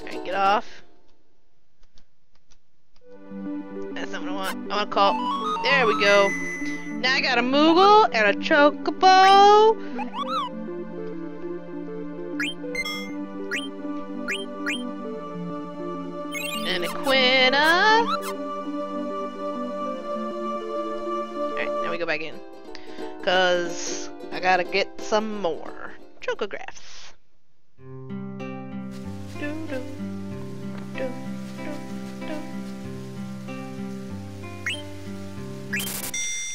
Alright, get off. That's not what I want. I want to call. There we go. Now I got a Moogle and a Chocobo. Cause I gotta get some more chocographs. Doo.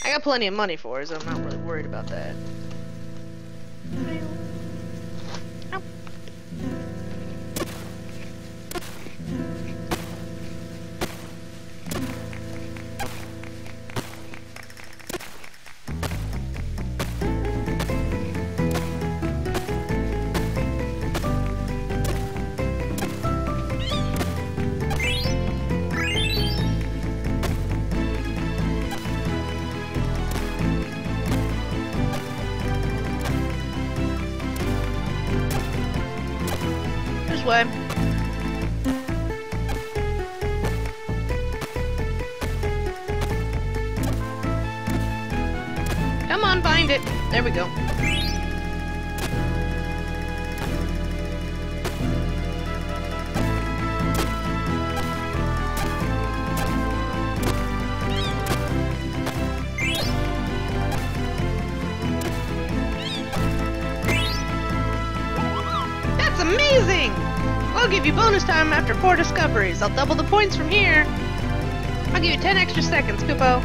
I got plenty of money for it, so I'm not really worried about that. Four discoveries. I'll double the points from here. I'll give you 10 extra seconds, Kupo.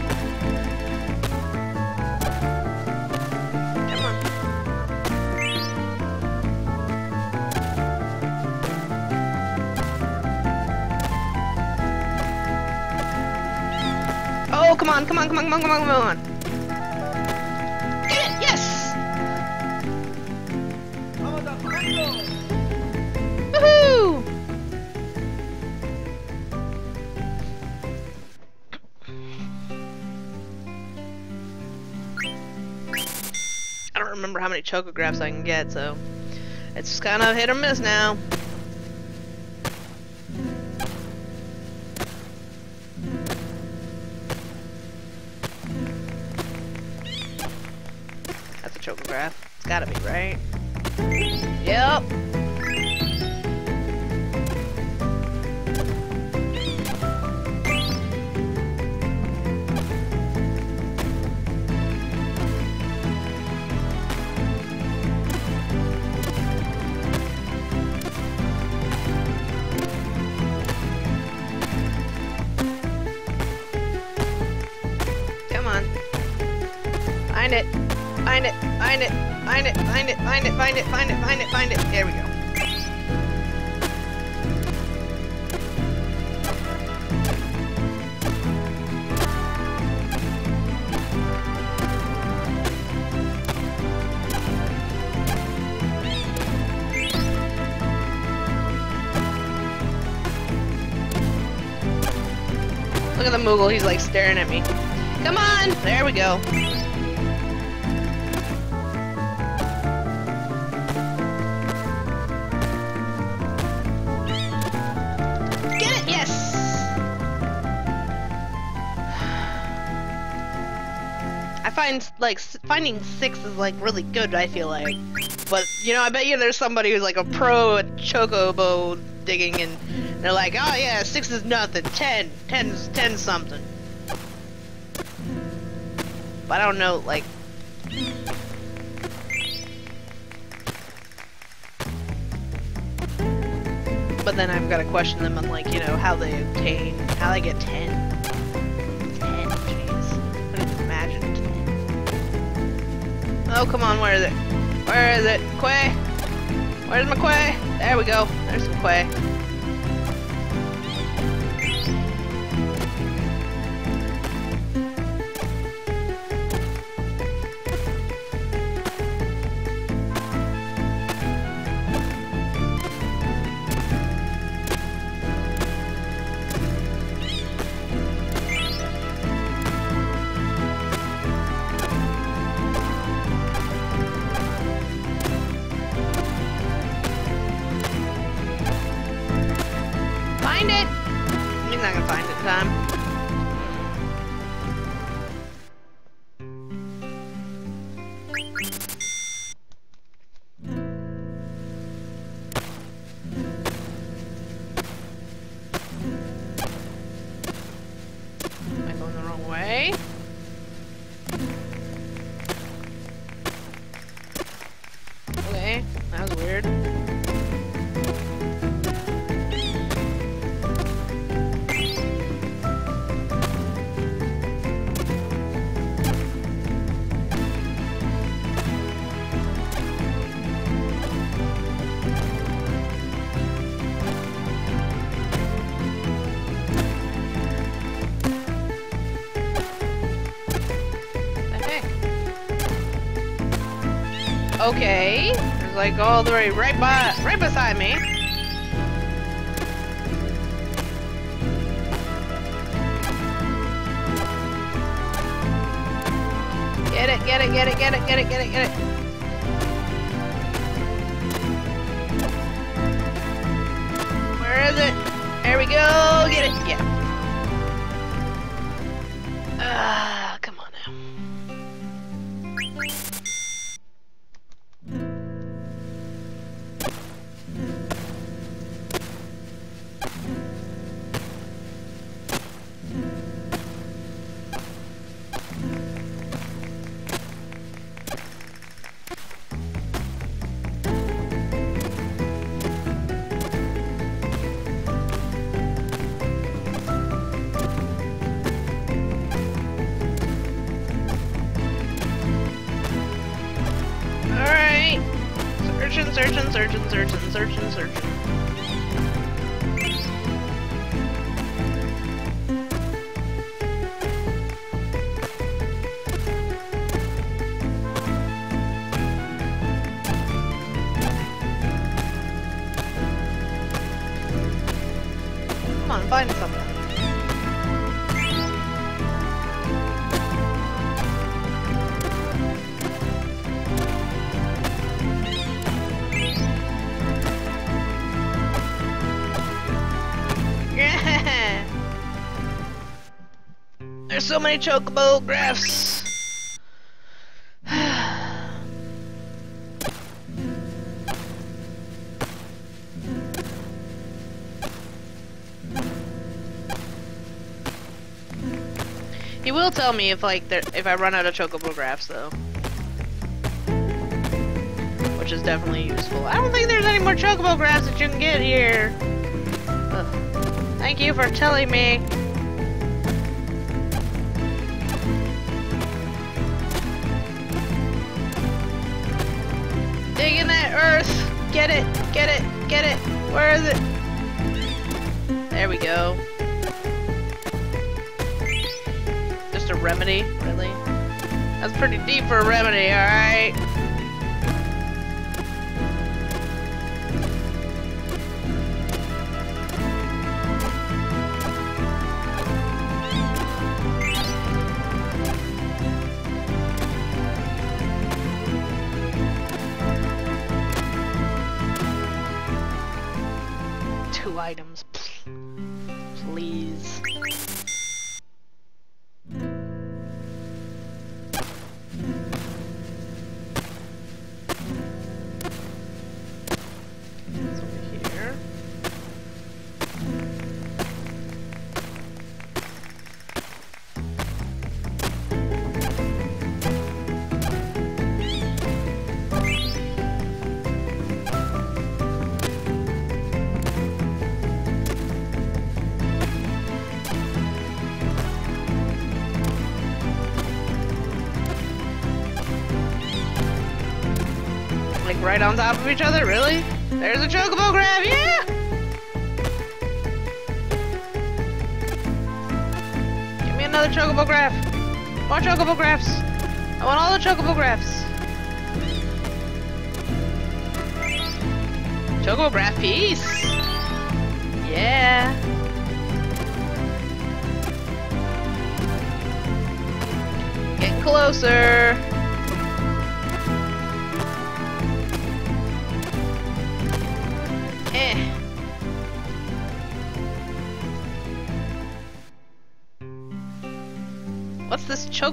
Come on. Oh, come on, come on, come on, come on, come on, come on. Chocographs I can get, so it's just kind of hit or miss now. Moogle, he's like staring at me. Come on! There we go. Get it! Yes! I find, like, finding six is, like, really good, I feel like. But, you know, I bet you there's somebody who's, like, a pro at chocobo digging and they're like, oh yeah, six is nothing, ten, ten's, ten something. But I don't know, like... But then I've got to question them on, like, you know, how they obtain, how they get ten. Ten, jeez. Couldn't imagine ten. Oh, come on, where is it? Where is it? Quay? Where's my quay? There we go. There's some quay. Like all the way right by right beside me. Get it, get it, get it, get it, get it, get it, get it. There's so many chocobo graphs. He will tell me if like there, if I run out of chocobo graphs though. Which is definitely useful. I don't think there's any more chocobo graphs that you can get here. Ugh. Thank you for telling me. Earth. Get it, get it, get it. Where is it? There we go. Just a remedy, really? That's pretty deep for a remedy, alright? On top of each other? Really? There's a chocobo grab, yeah! Give me another chocobo graph. More chocobo graphs. I want all the chocobo graphs. Chocobo graph piece. Yeah. Get closer.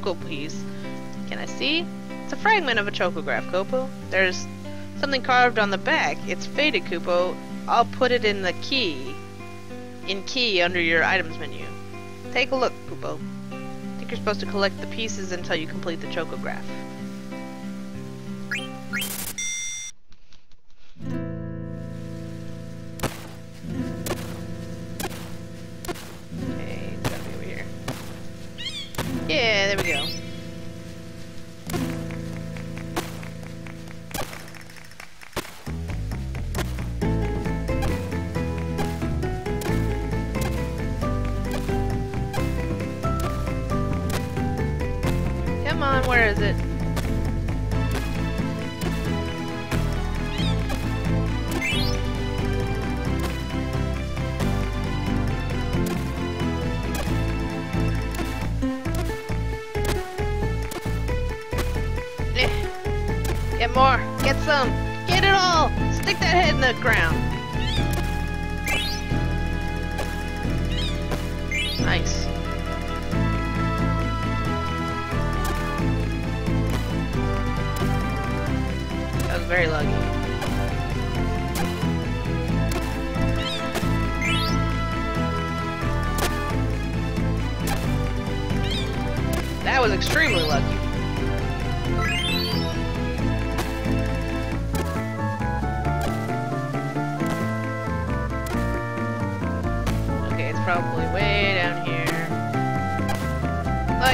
Choco piece? Can I see? It's a fragment of a chocograph, Kupo. There's something carved on the back. It's faded, Kupo. I'll put it in the key. In key under your items menu. Take a look, Kupo. I think you're supposed to collect the pieces until you complete the chocograph. Get more! Get some! Get it all! Stick that head in the ground! Nice. That was very lucky. That was extremely lucky.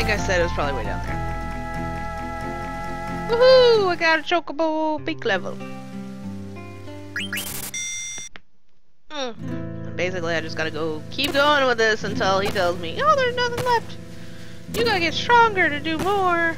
Like I said, it was probably way down there. Woohoo! I got a chocobo beak level. Mm. Basically, I just gotta go keep going with this until he tells me, oh, there's nothing left. You gotta get stronger to do more.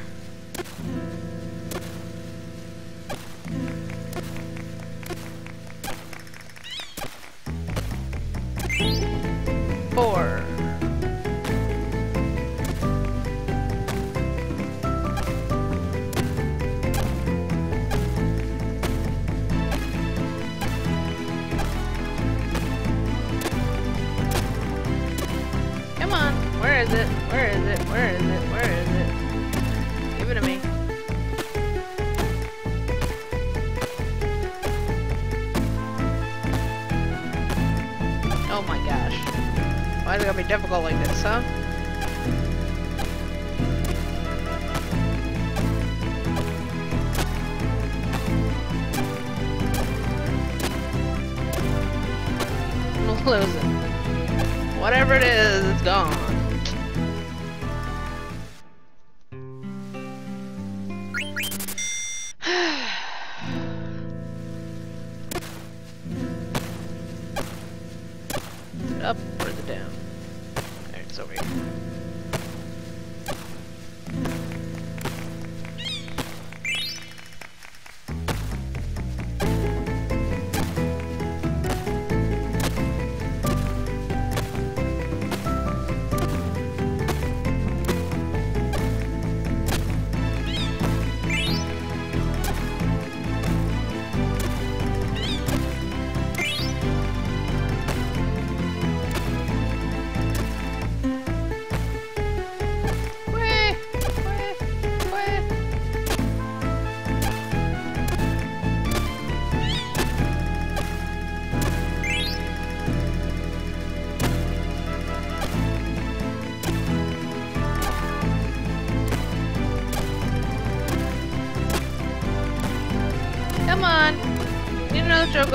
Need.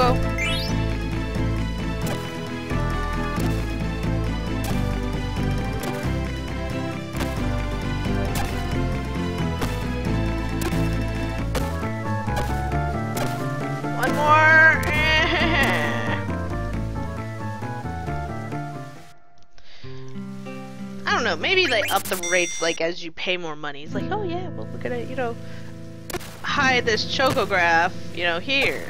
One more. I don't know. Maybe they up the rates like as you pay more money. It's like, oh yeah, well we're gonna, you know, hide this chocograph, you know, here.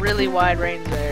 Really wide range there,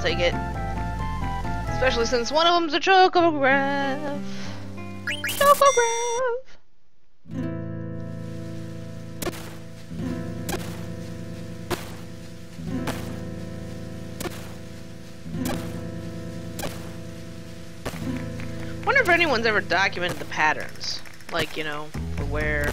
take it. Especially since one of them's a chocograph. Chocograph! Wonder if anyone's ever documented the patterns. Like, you know, where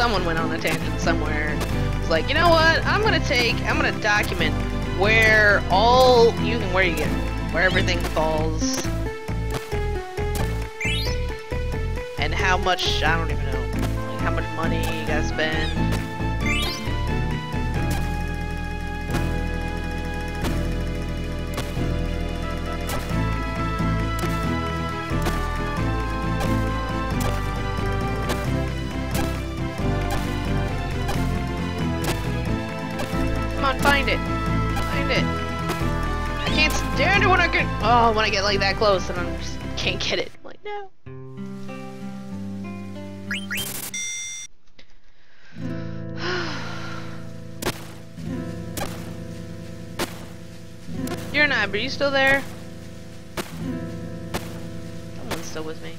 someone went on a tangent somewhere. It's like, you know what? I'm gonna take, I'm gonna document where all you can, where you get, where everything falls, and how much. I don't even know, like how much money you gotta spend. Oh, when I get like that close and I just can't get it. I'm like, no. You're not, but are you still there? Someone's still with me.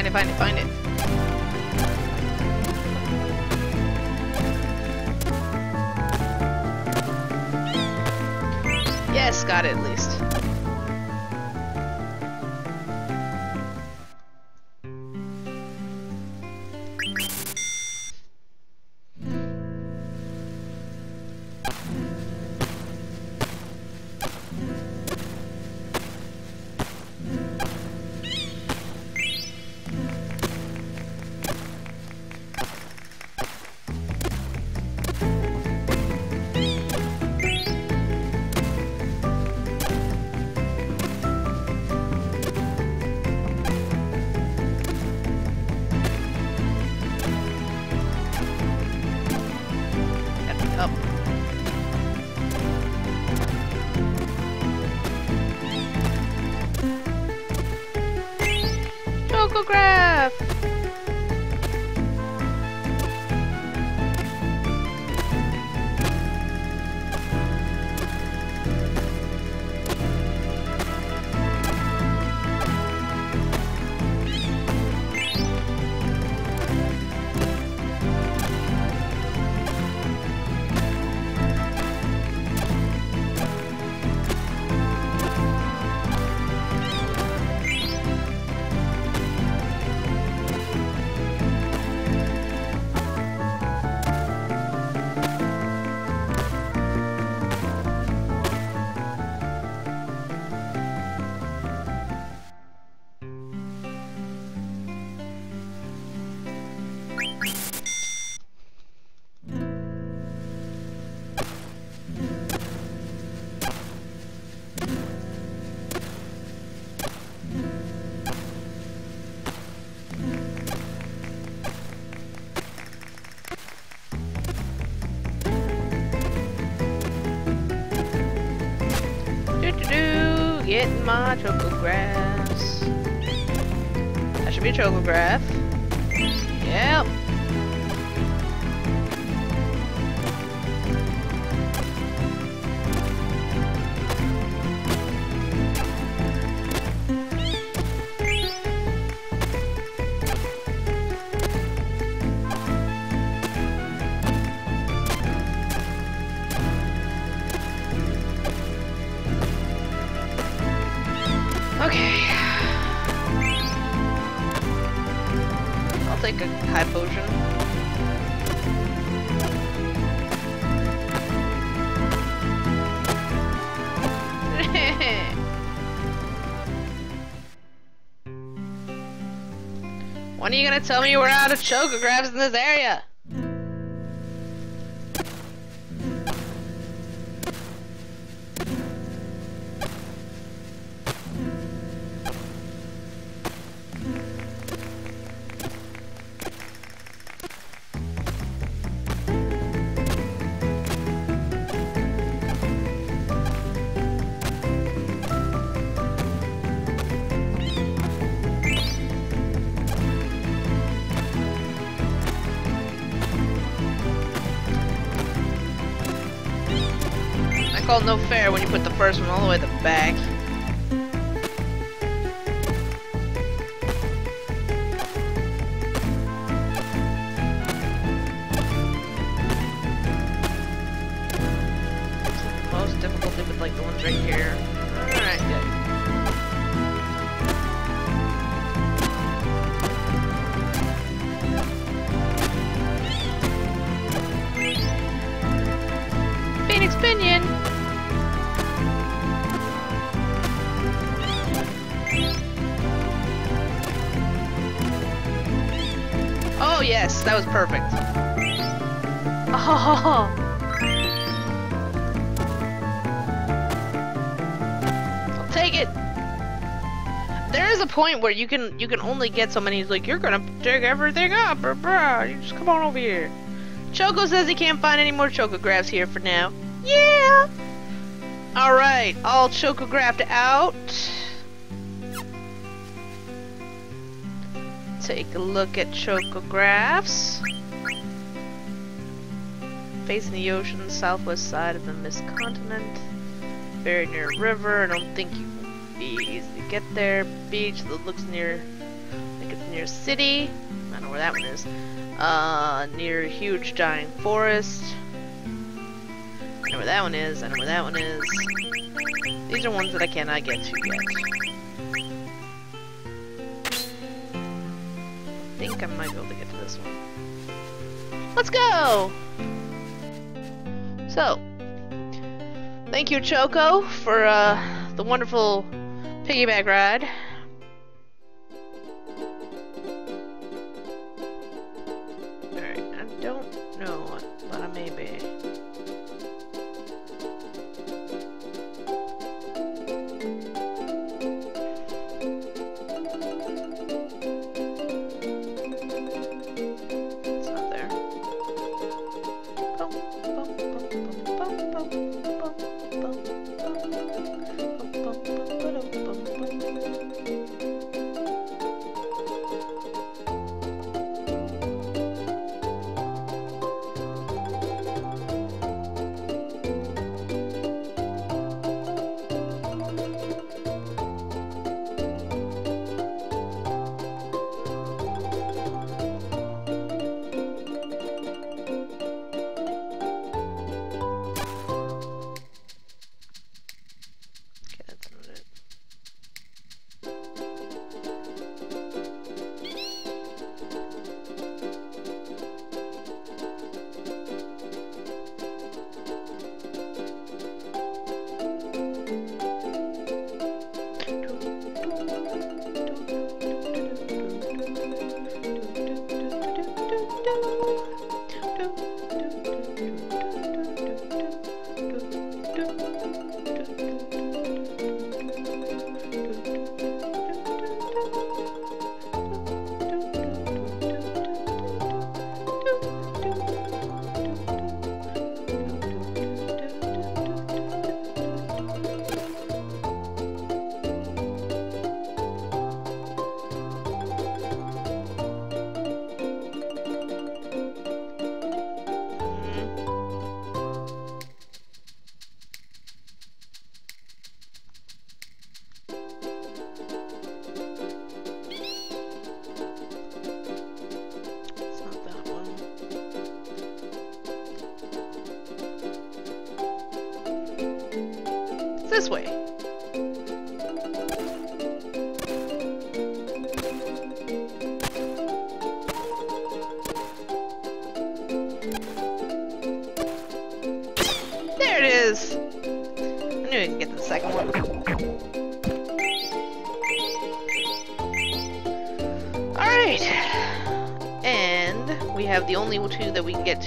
Find it, find it, find it, chocograph. High potion. when are you gonna tell me we're out of choker chocographs in this area? Point where you can you can only get so many. He's like, you're gonna dig everything up, bruh. You just come on over here. Choco says he can't find any more chocographs here for now. Yeah. All right, all chocographed out. Take a look at chocographs. Facing the ocean, southwest side of the Mist Continent. Very near a river. I don't think you be easy to get there. Beach that looks near. I think it's near city. I don't know where that one is. Uh, near huge dying forest. I know where that one is. I know where that one is. These are ones that I cannot get to yet. I think I might be able to get to this one. Let's go! So, thank you, Choco, for uh, the wonderful piggyback ride.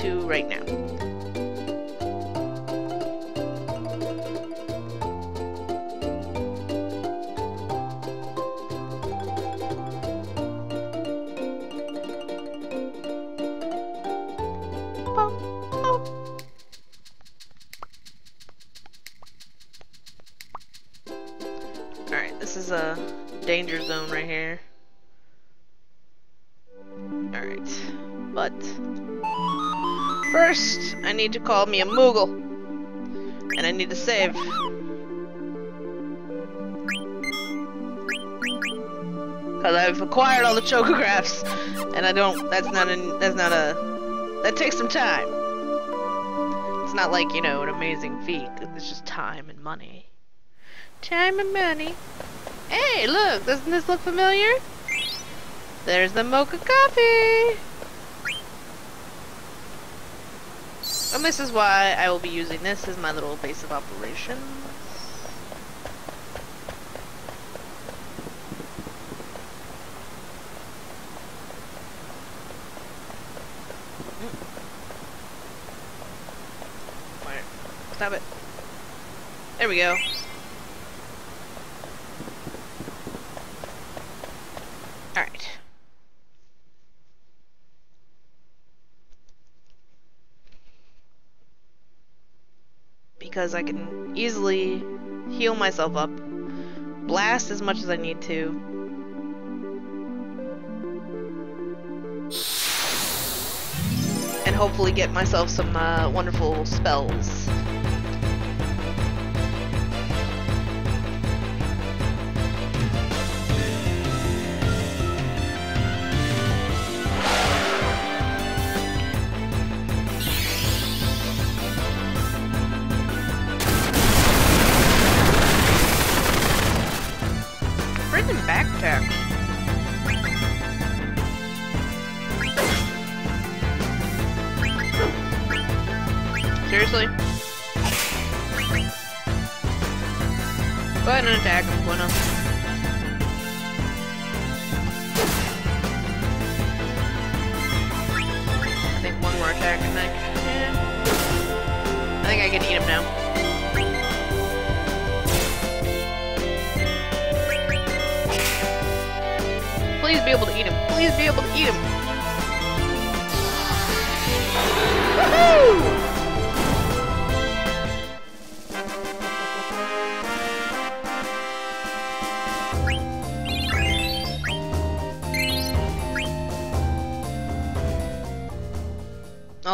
To right now. Call me a Moogle. And I need to save. Cause I've acquired all the chocographs, and I don't. That's not an. That's not a. That takes some time. It's not like you know an amazing feat. It's just time and money. Time and money. Hey, look! Doesn't this look familiar? There's the mocha coffee. And this is why I will be using this as my little base of operations. Hmm. Wait, Stop it. There we go. Alright. Because I can easily heal myself up, blast as much as I need to. And hopefully get myself some uh, wonderful spells.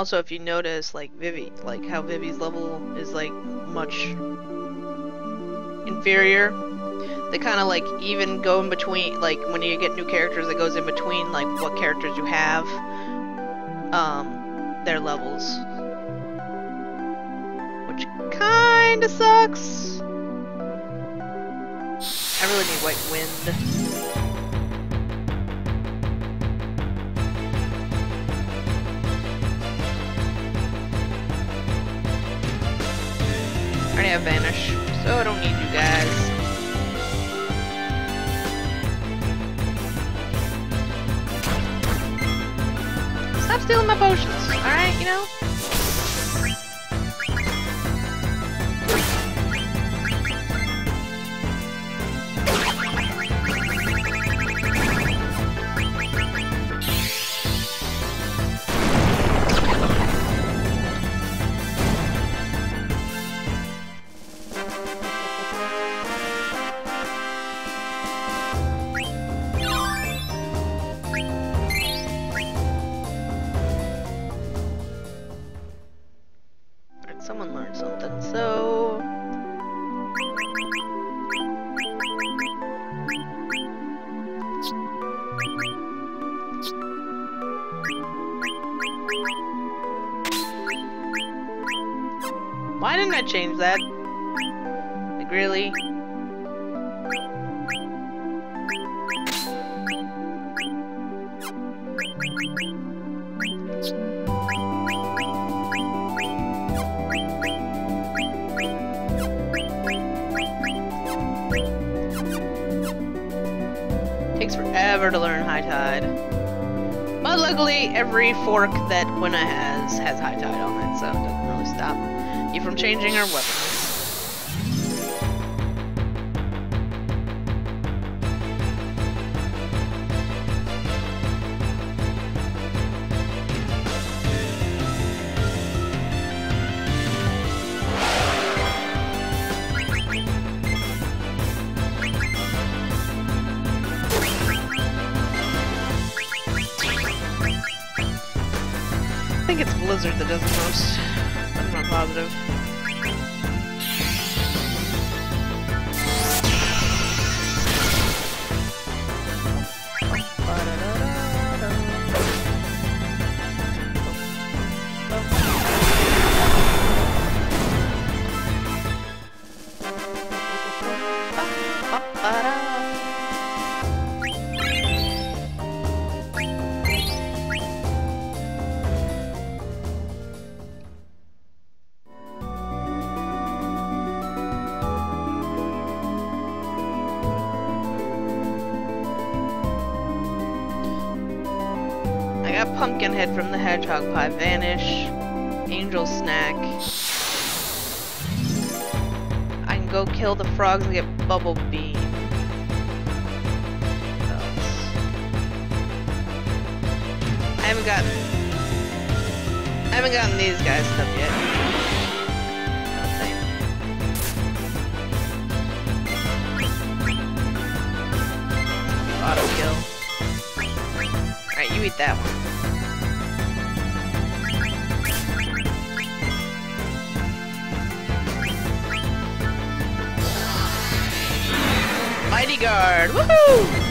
Also, if you notice, like Vivi, like how Vivi's level is like much inferior they kind of like even go in between like when you get new characters it goes in between like what characters you have um their levels. Which kind of sucks. I really need white wind every fork that Quina has has High Tide on it, so it doesn't really stop you from changing her weapons. Hedgehog Pie Vanish, Angel Snack. I can go kill the frogs and get Bubble else? I haven't gotten. I haven't gotten these guys stuff yet. Auto kill. Alright, you eat that one. Woohoo!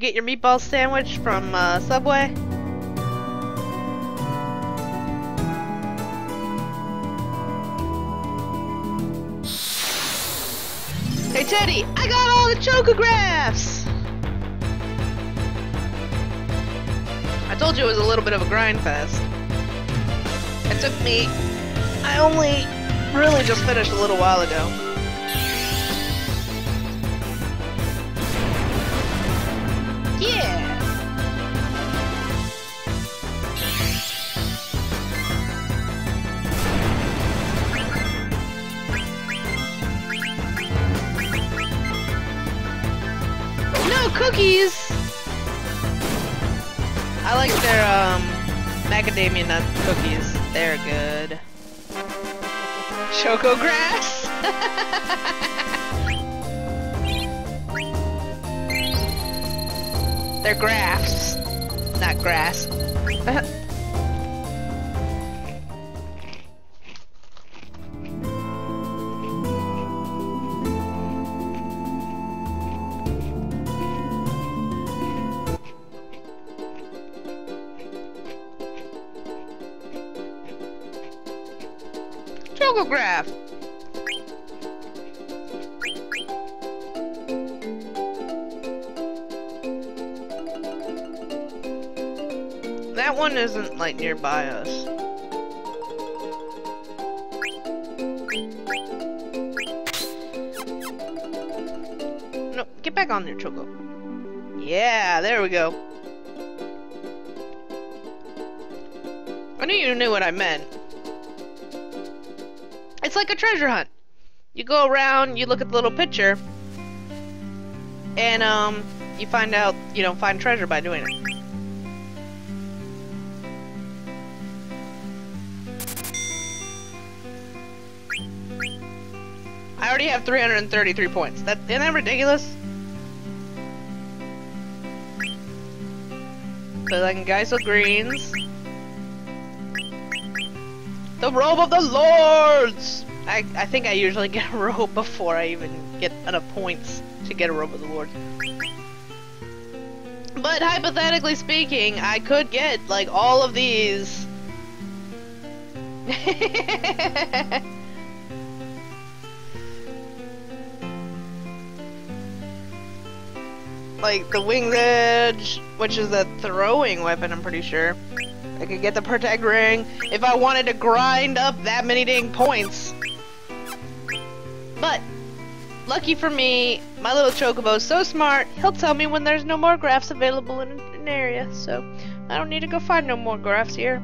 Get your meatball sandwich from uh, Subway? Hey Teddy, I got all the chocographs! I told you it was a little bit of a grind fest. It took me... I only really just finished a little while ago. I like their, um, macadamia nut cookies. They're good. Choco grass? They're graphs, not grass. nearby us. No, get back on there, Choco. Yeah, there we go. I knew you knew what I meant. It's like a treasure hunt. You go around, you look at the little picture, and um, you find out you don't find treasure by doing it. Already have 333 points. That isn't that ridiculous? So like guys with greens. The robe of the lords! I, I think I usually get a robe before I even get enough points to get a robe of the lords. But hypothetically speaking, I could get like all of these. like the wing's edge, which is a throwing weapon, I'm pretty sure. I could get the protect ring if I wanted to grind up that many dang points. But, lucky for me, my little chocobo is so smart, he'll tell me when there's no more graphs available in an area, so I don't need to go find no more graphs here.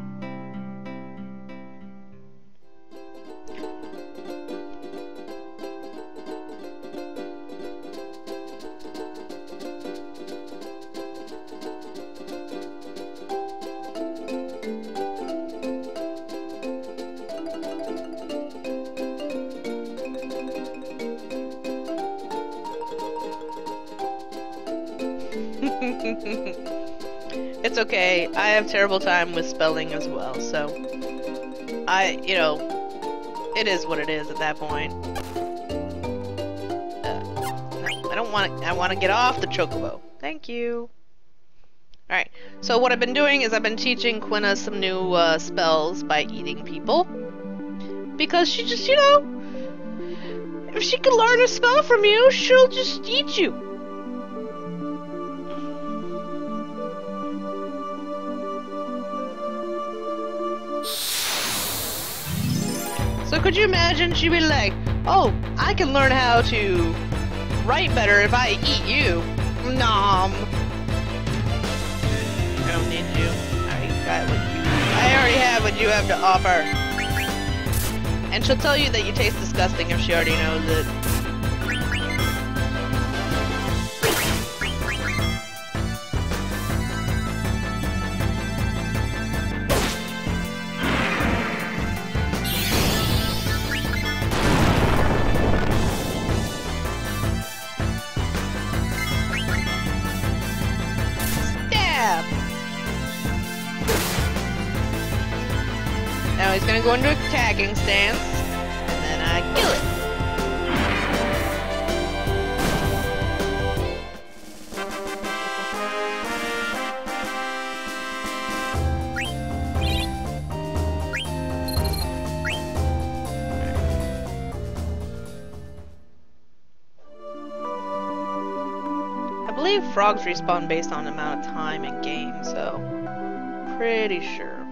Terrible time with spelling as well, so I, you know, it is what it is at that point. Uh, I don't want to. I want to get off the chocobo. Thank you. Alright, so what I've been doing is I've been teaching Quina some new uh, spells by eating people. Because she just, you know, if she can learn a spell from you, she'll just eat you. So could you imagine she'd be like, oh, I can learn how to write better if I eat you. Nom. I don't need you. I got what you I already have what you have to offer. And she'll tell you that you taste disgusting if she already knows it. Go into attacking stance, and then I kill it. I believe frogs respawn based on amount of time in game, so pretty sure.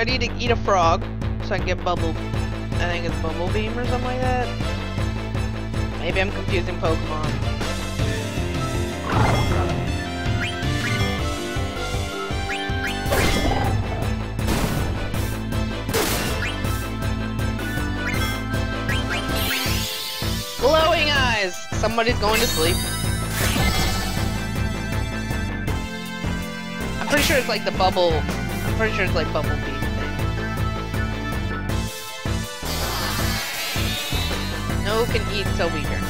I need to eat a frog so I can get bubble I think it's bubble beam or something like that. Maybe I'm confusing Pokemon. Glowing eyes! Somebody's going to sleep. I'm pretty sure it's like the bubble. I'm pretty sure it's like bubble bee can eat so weaker.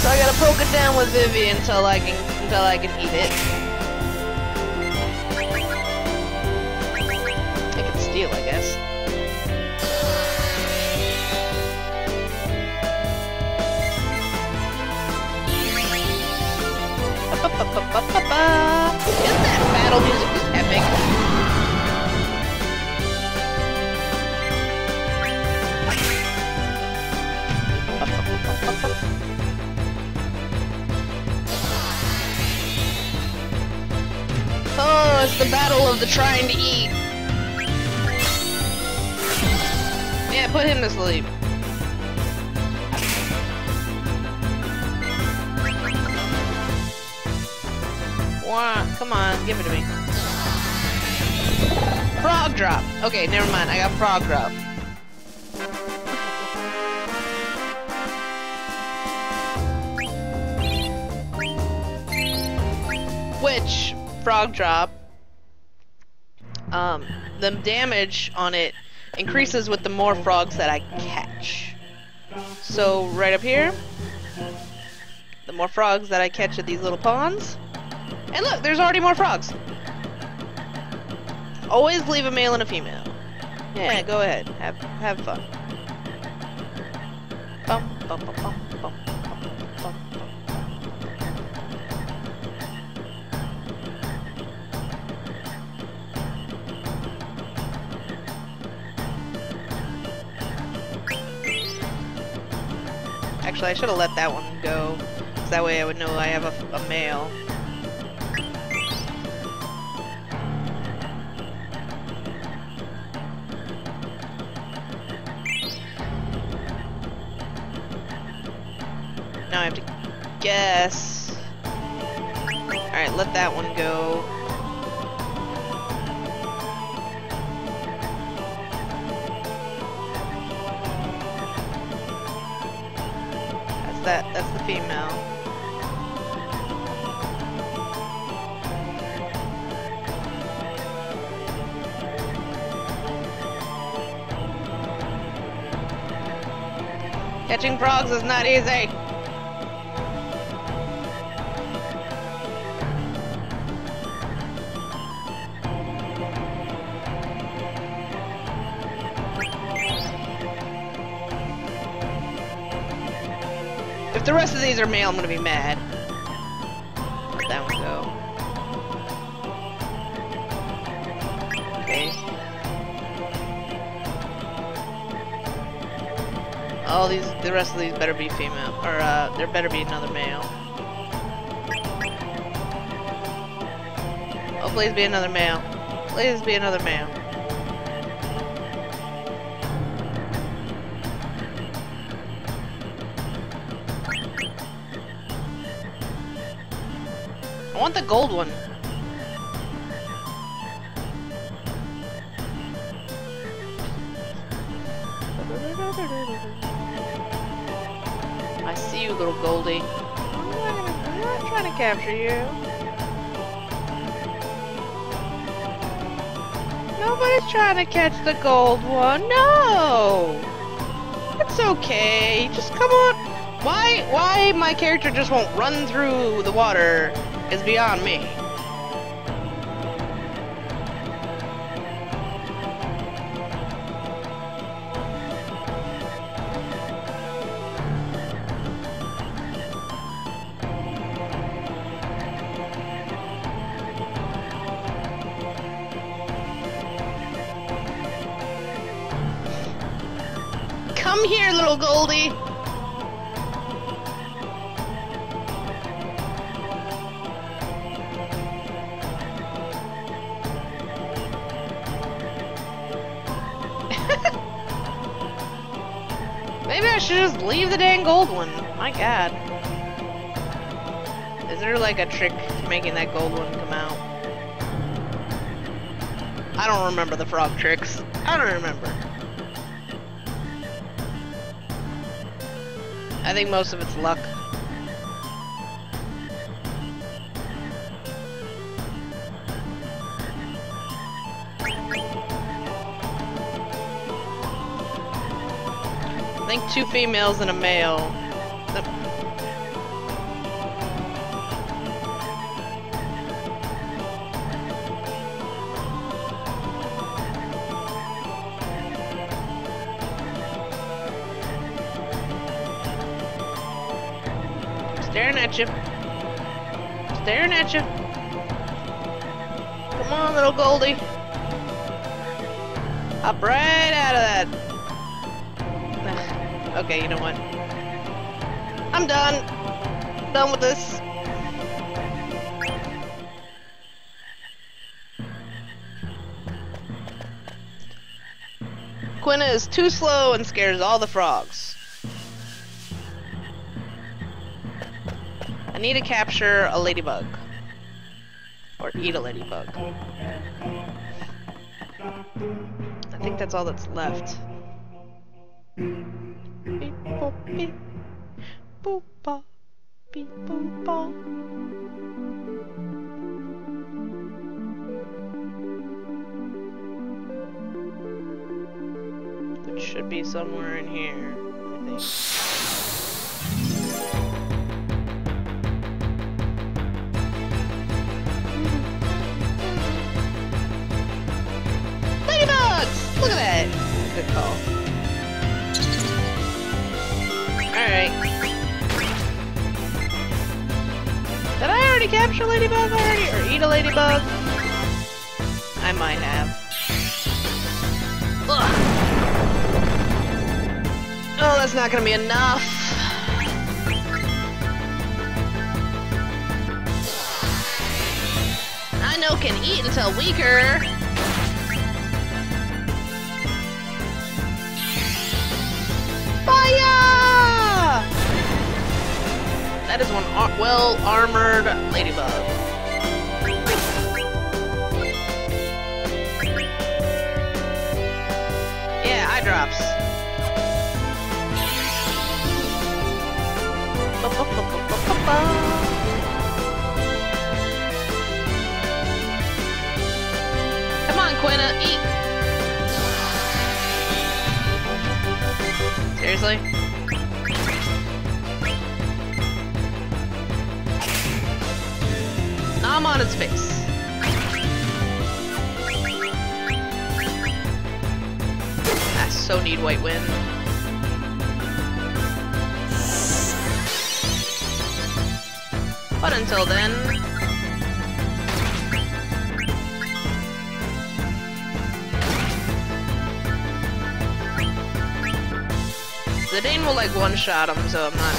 So I gotta poke it down with Vivi until I can until I can eat it. Of the trying to eat. Yeah, put him to sleep. Wah, come on, give it to me. Frog drop. Okay, never mind. I got frog drop. Which frog drop, the damage on it increases with the more frogs that I catch. So right up here, the more frogs that I catch at these little ponds, and look, there's already more frogs. Always leave a male and a female. Yeah, go ahead, have have fun. Bum, bum, bum, I should have let that one go. So that way I would know I have a, a male. Now I have to guess. Alright, let that one go. That, that's the female. Catching frogs is not easy. Rest of these are male, I'm gonna be mad. Let that one go. Okay. All these, the rest of these better be female, or uh, there better be another male. Oh, please be another male. Please be another male. I want the gold one. I see you, little Goldie. I'm not, gonna, I'm not trying to capture you. Nobody's trying to catch the gold one. No! It's okay. Just come on. Why why my character just won't run through the water is beyond me. tricks? I don't remember. I think most of it's luck. I think two females and a male too slow and scares all the frogs. I need to capture a ladybug. Or eat a ladybug. I think that's all that's left. Beep, boop, beep. Boop. Beep, boop. Should be somewhere in here, I think. Look at that! Good call. Alright. Did I already capture ladybug already? Or eat a ladybug? I might have. Ugh. Oh, that's not gonna be enough. I know can eat until weaker. Fire! That is one ar well-armored ladybug. Yeah, eye drops. Quina, eat. Seriously? I'm on its face. I so need white wind. But until then... Zidane will like one-shot him, so I'm not...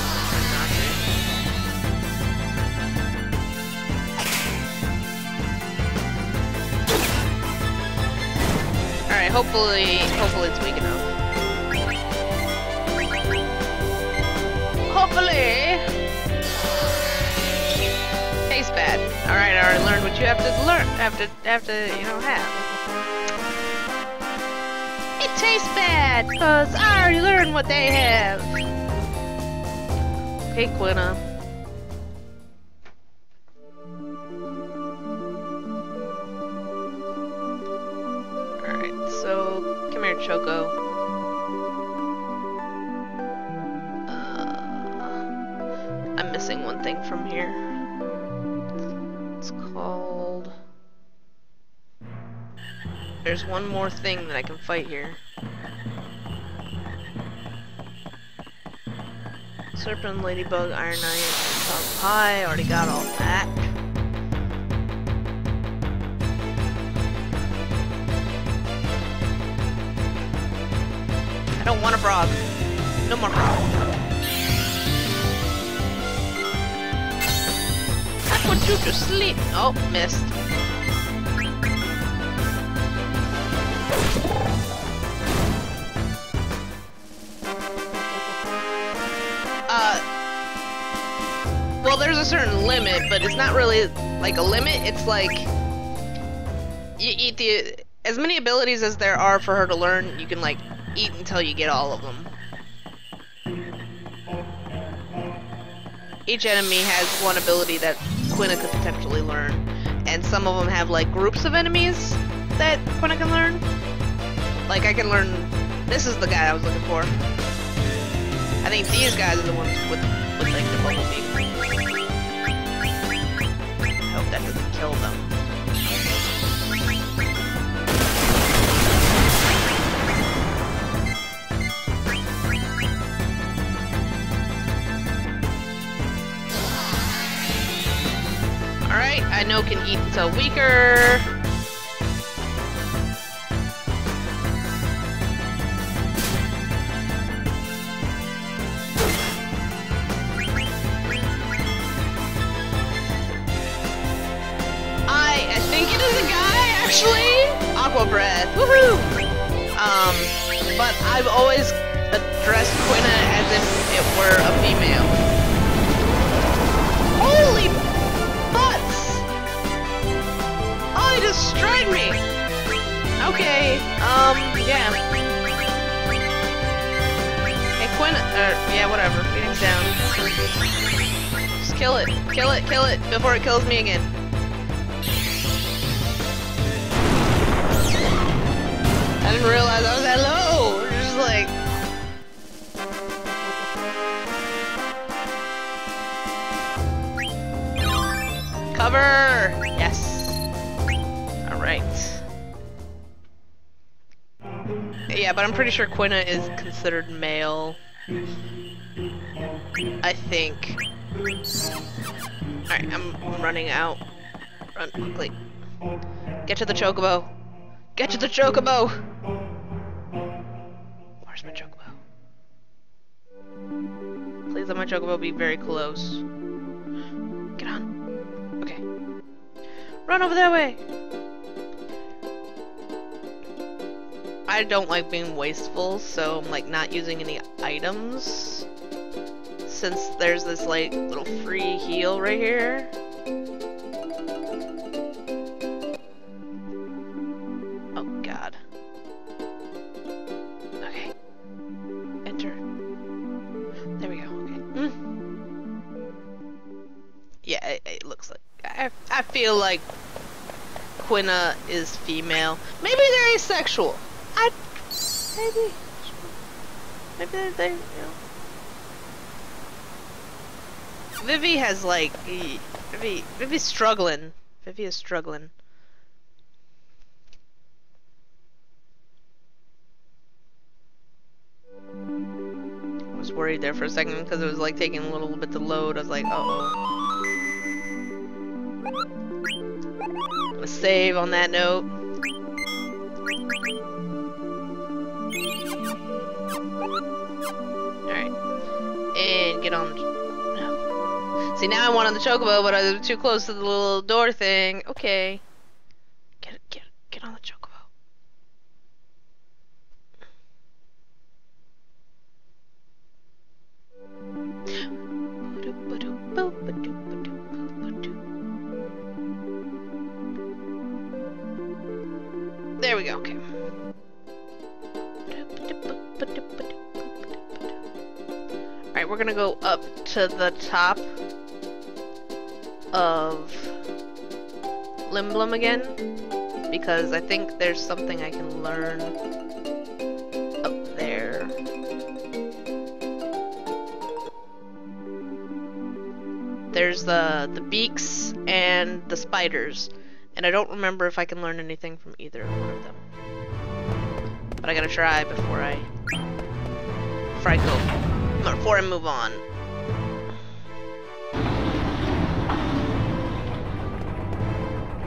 Alright, hopefully, hopefully it's weak enough. Hopefully! Tastes bad. Alright, already learned what you have to learn, have to, have to, you know, have. It tastes bad, cause I already learned what they have. Okay, Quina. More thing that I can fight here. Serpent, Ladybug, Iron Knight, Pie, already got all that. I don't want a frog. No more frog. I put you to sleep. Oh, missed. Well, there's a certain limit, but it's not really like a limit. It's like you eat the as many abilities as there are for her to learn. You can like eat until you get all of them. each enemy has one ability that Quina could potentially learn, and some of them have like groups of enemies that Quina can learn. Like I can learn. This is the guy I was looking for. I think these guys are the ones with with like the bumblebee. That doesn't kill them. Alright, I know can eat until weaker. I've always addressed Quina as if it were a female. Holy butts! Oh, he destroyed me! Okay, um, yeah. Hey, Quinn, uh, yeah, whatever. Beating's down. Just kill it. Kill it, kill it, before it kills me again. I didn't realize I was that low! Yes. Alright. Yeah, but I'm pretty sure Quina is considered male. I think. Alright, I'm running out. Run quickly. Get to the chocobo. Get to the chocobo! Where's my chocobo? Please let my chocobo be very close. Get on. Run over that way! I don't like being wasteful, so I'm like not using any items. Since there's this like little free heal right here. Oh god. Okay. Enter. There we go, okay. Mm. Yeah, it, it looks like I, I feel like Quina is female. Maybe they're asexual. I maybe maybe they, you know. Vivi has like Vivi Vivi's struggling. Vivi is struggling. I was worried there for a second because it was like taking a little bit to load. I was like, uh oh. Gonna save on that note. Alright. And get on. No. See, now I want on the chocobo, but I was too close to the little door thing. Okay. Get get get on the chocobo. There Oh, we go, okay. Alright, we're gonna go up to the top of Lindblum again because I think there's something I can learn up there. There's the the beaks and the spiders, and I don't remember if I can learn anything from either one of them. But I gotta try before I before I go before I move on.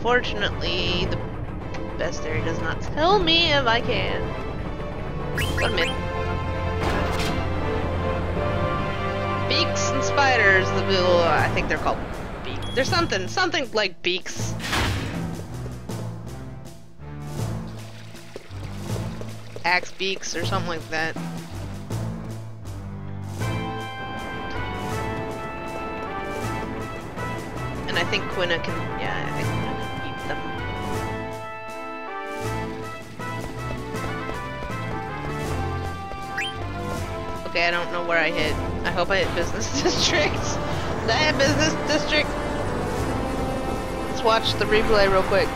Fortunately, the bestiary does not tell me if I can. In. Beaks and spiders, the I think they're called beaks. There's something, something like beaks. Axe beaks or something like that. And I think Quina can, yeah, I think Quina can eat them. Okay, I don't know where I hit. I hope I hit Business District. that business district? Let's watch the replay real quick.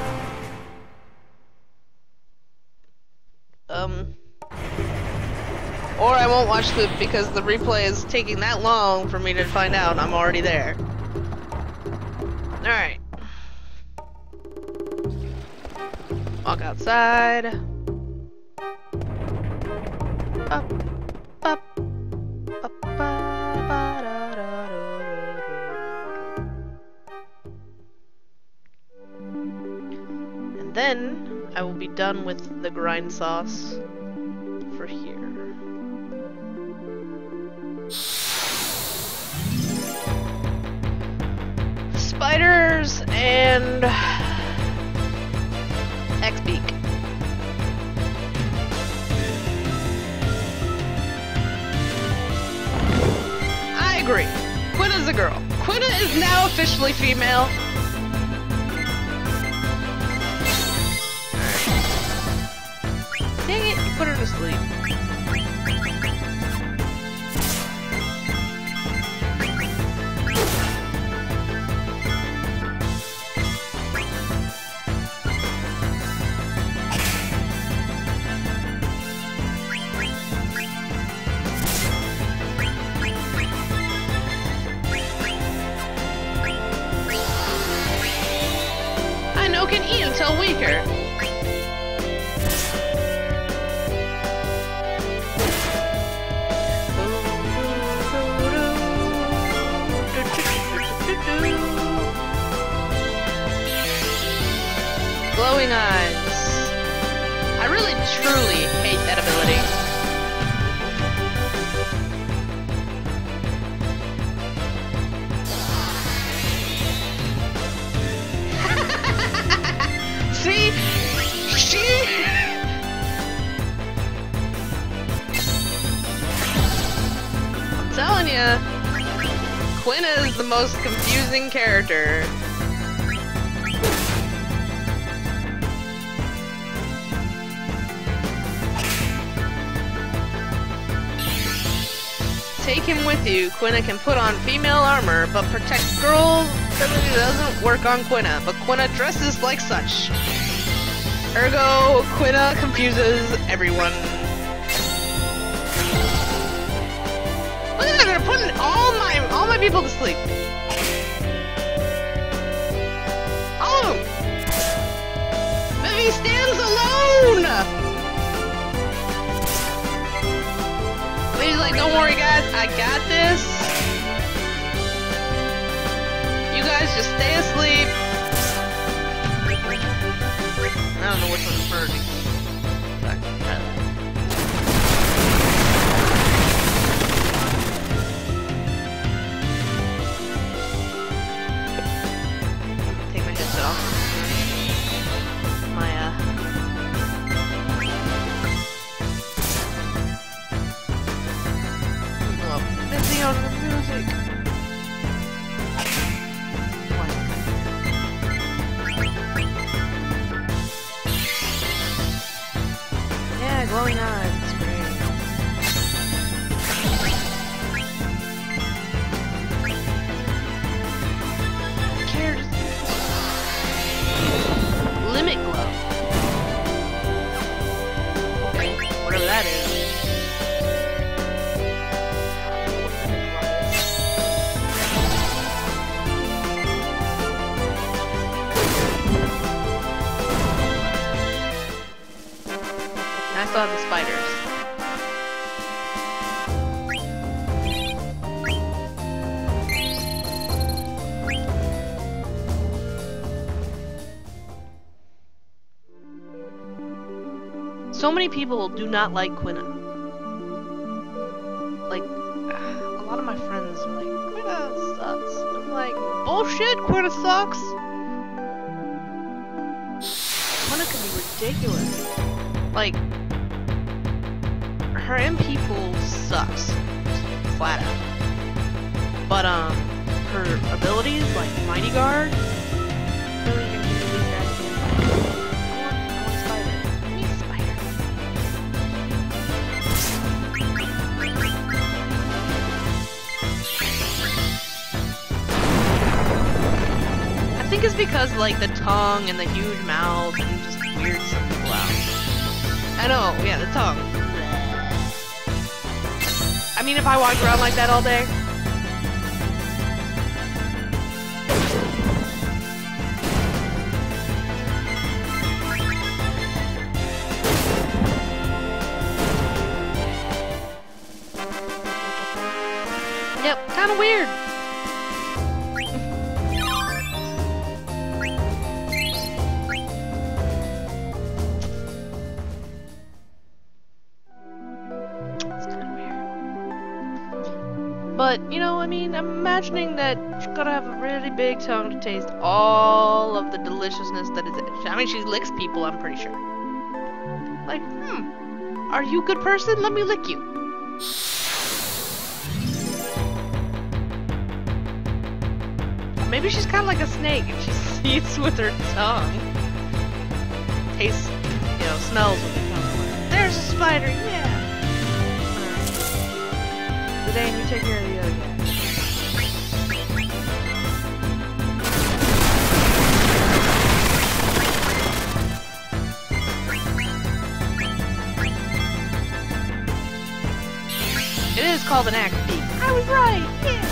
Watch because the replay is taking that long for me to find out I'm already there. Alright. Walk outside. Up, up, up, And then I will be done with the grind sauce girl. Is now officially female. Confusing character. Take him with you. Quina can put on female armor, but protect girls ability doesn't work on Quina, but Quina dresses like such. Ergo, Quina confuses everyone. Look at that, they're putting all my all my people to sleep. Vivi stands alone! He's like, don't worry guys, I got this. You guys just stay asleep. I don't know which one's burning. People do not like Quina. Like, a lot of my friends are like, Quina sucks. I'm like, bullshit, Quina sucks. Quina can be ridiculous. Like, like the tongue and the huge mouth and just weird stuff. out. I know, yeah, the tongue. I mean, if I walked around like that all day, Yep, kind of weird. Imagining that she's gotta have a really big tongue to taste all of the deliciousness that is it. I mean, she licks people, I'm pretty sure. Like, hmm, are you a good person? Let me lick you. Maybe she's kind of like a snake and she sees with her tongue. Tastes, you know, smells with her tongue. There's a spider, yeah! Zidane, you take care of the other guy. Is called an axe beak. I was right, yeah!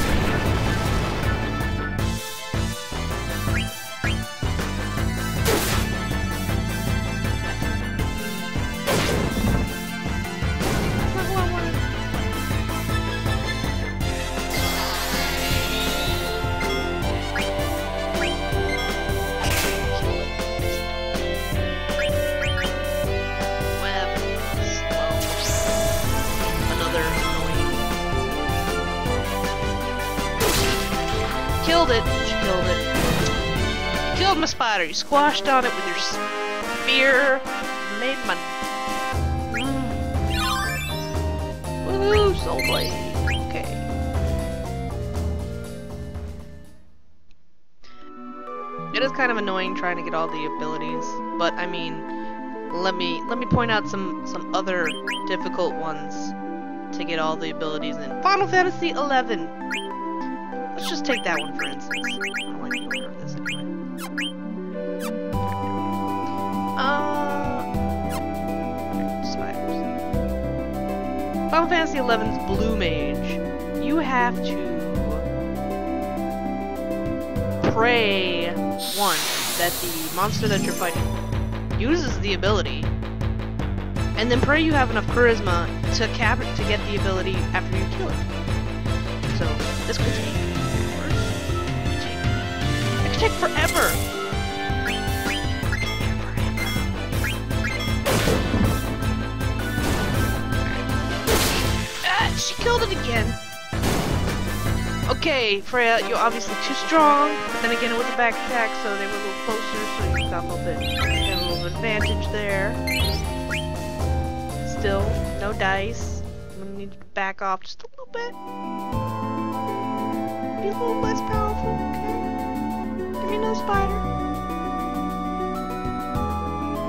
You squashed on it with your spear. Made my mm. Woohoo, Soul Blade. Okay. It is kind of annoying trying to get all the abilities, but I mean, let me let me point out some some other difficult ones to get all the abilities in. Final Fantasy 11. Let's just take that one for instance. I don't like the order of this anyway. Final Fantasy XI's Blue Mage, you have to pray one that the monster that you're fighting uses the ability, and then pray you have enough charisma to cap to get the ability after you kill it. So this could take could take forever. Killed it again. Okay, Freya, you're obviously too strong, then again it was a back attack, so they were a little closer, so you got a little bit, got a little advantage there. Still, no dice. I'm gonna need to back off just a little bit. Be a little less powerful, okay? Give me no spider.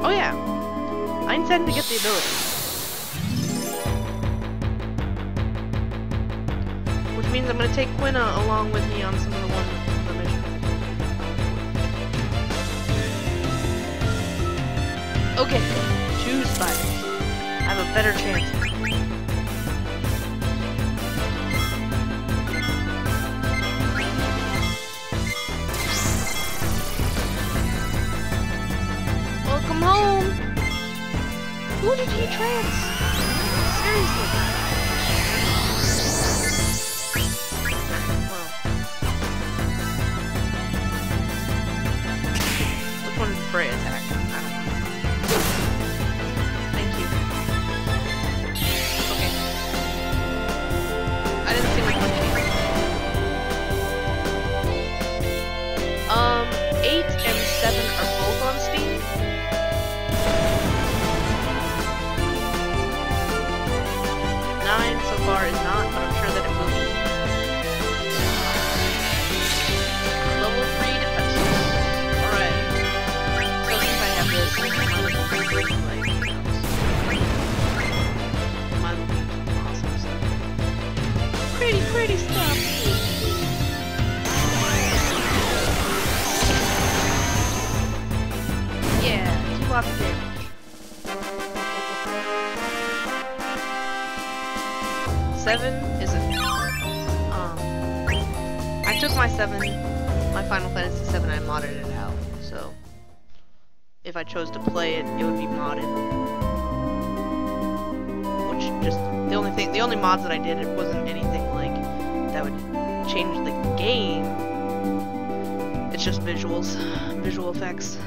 Oh yeah, I intend to get the ability. Means I'm gonna take Quina along with me on some of the ones the mission. Okay, two spiders. I have a better chance. Welcome home! Who did he trans? chose to play it, it would be modded. Which just the only thing, the only mods that I did, it wasn't anything like that would change the game. It's just visuals, visual effects.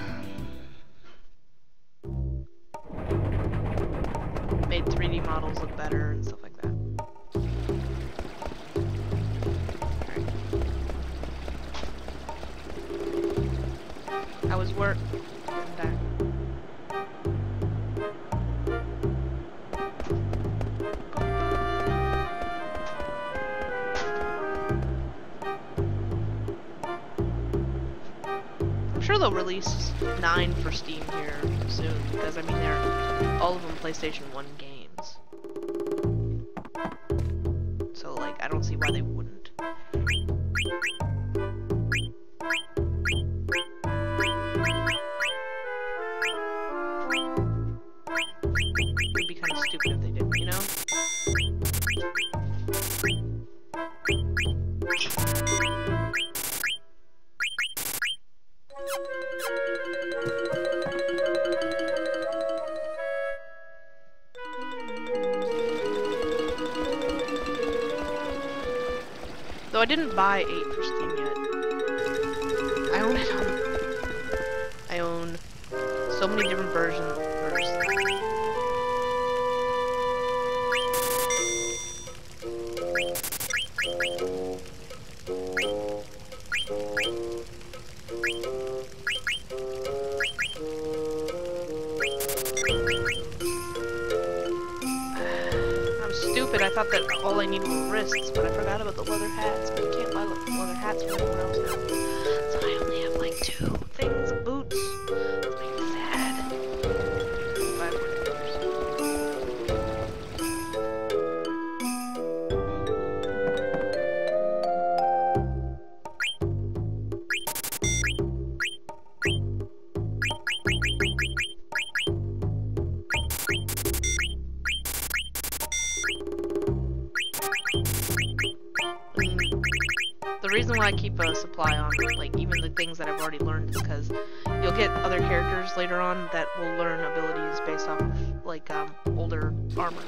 get other characters later on that will learn abilities based off of, like, um, older armor.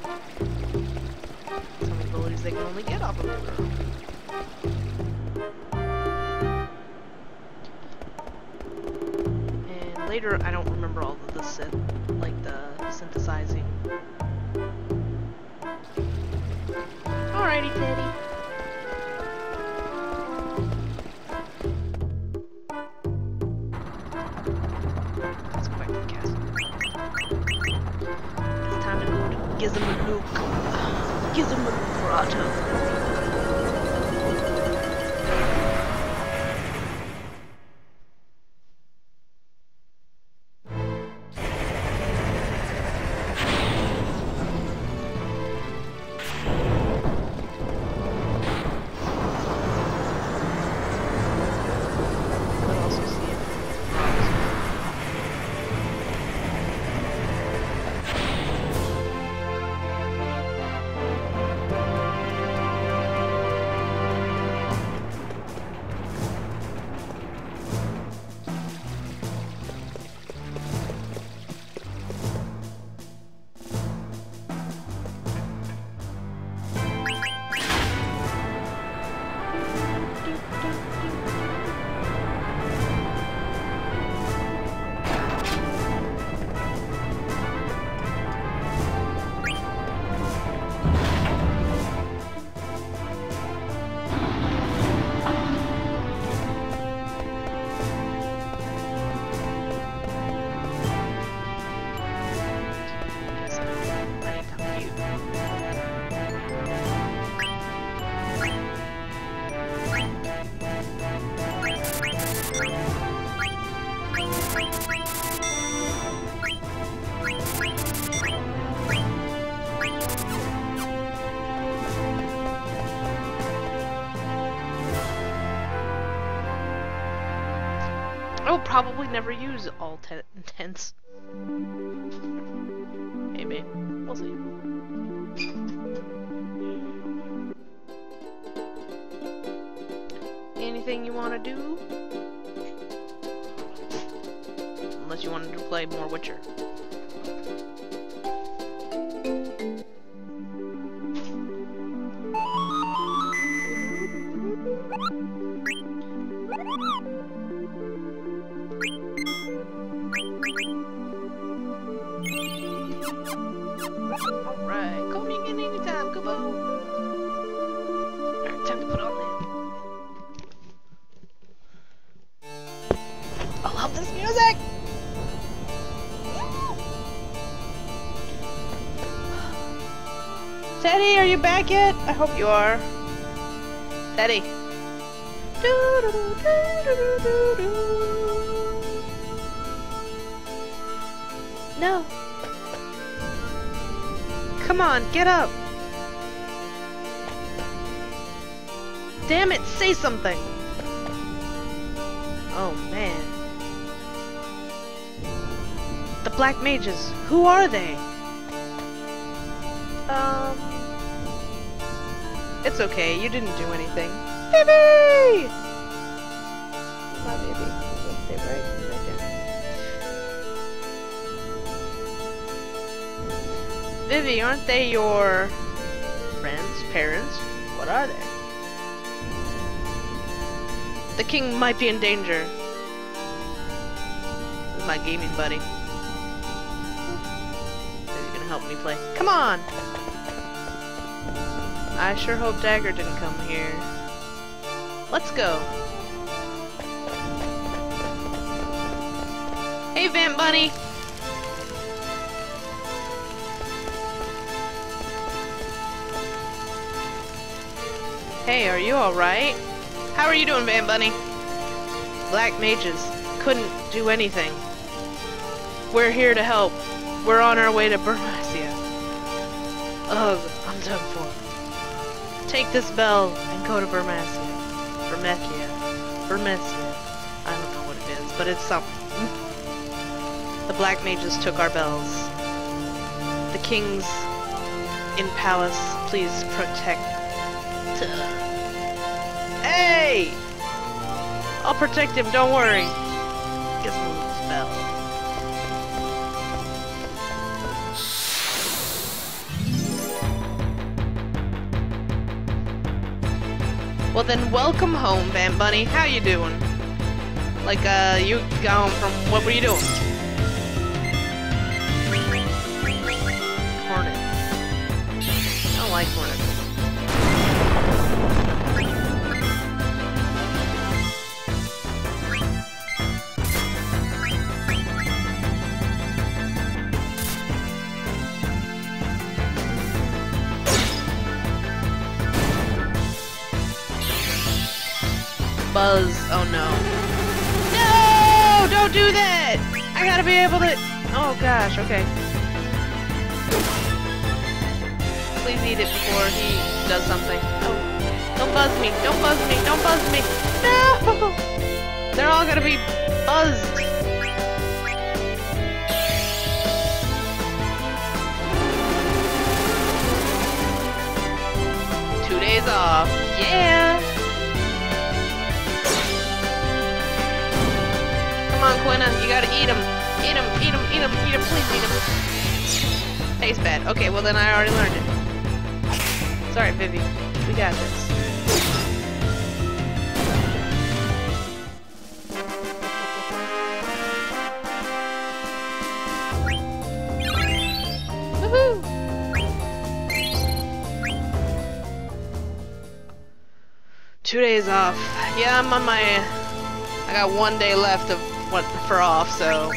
Some abilities they can only get off of older armor. Probably never use all ten tents. Back yet? I hope you are. Teddy. No. Come on, get up. Damn it, say something. Oh man. The Black Mages, who are they? Okay, you didn't do anything. Baby! My baby. Let's stay right, right there. Vivi, aren't they your friends, parents? What are they? The king might be in danger. This is my gaming buddy. He's gonna help me play. Come on! I sure hope Dagger didn't come here. Let's go. Hey, Vamp Bunny! Hey, are you alright? How are you doing, Van Bunny? Black mages couldn't do anything. We're here to help. We're on our way to Burmacia. Ugh, I'm done for. Take this bell and go to Burmacia. Burmethia. Burmecia. I don't know what it is, but it's something. the black mages took our bells. The kings in palace, please protect Hey! I'll protect him, don't worry. Well then, welcome home, Van Bunny. How you doing? Like, uh, you got home from, what were you doing? Hornet. I don't like hornets. Gotta be able to... Oh gosh, okay. Please eat it before he does something. Oh. Don't buzz me. Don't buzz me. Don't buzz me. No! They're all gonna be buzzed. Two days off. Yeah! Come on, Quina, you gotta eat them. Eat them, eat them, eat them, eat them, please eat them. Tastes bad. Okay, well then I already learned it. Sorry, Vivi. We got this. Woohoo! Two days off. Yeah, I'm on my I got one day left of what for off, so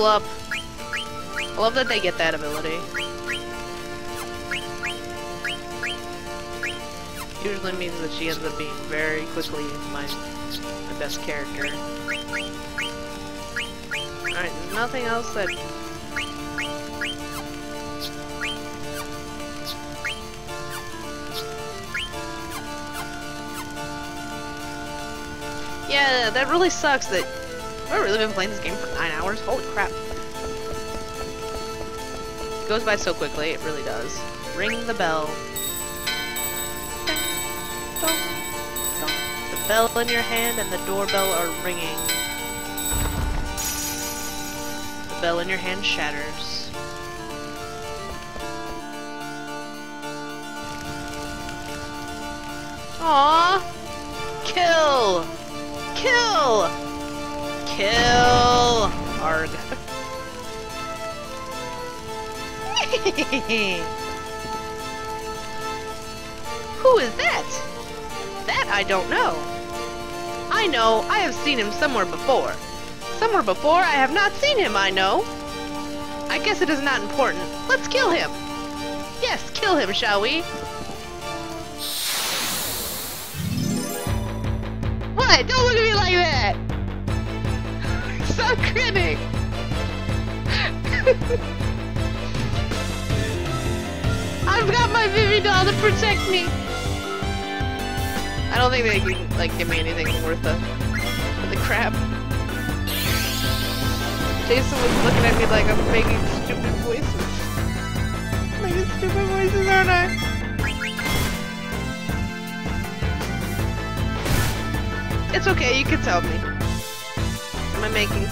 level up. I love that they get that ability. Usually means that she ends up being very quickly my, my best character. Alright, there's nothing else that... Yeah, that really sucks that... I've really been playing this game for 9 hours? Holy crap. It goes by so quickly, it really does. Ring the bell. The bell in your hand and the doorbell are ringing. The bell in your hand shatters. Aww! Kill! Kill! Kill! Arg. Who is that? That I don't know. I know I have seen him somewhere before. Somewhere before I have not seen him, I know. I guess it is not important. Let's kill him. Yes, kill him, shall we? Stop! I've got my Vivi doll to protect me! I don't think they can, like, give me anything worth the, the crap. Jason was looking at me like I'm making stupid voices. Making stupid voices, aren't I? It's okay, you can tell me. Am I making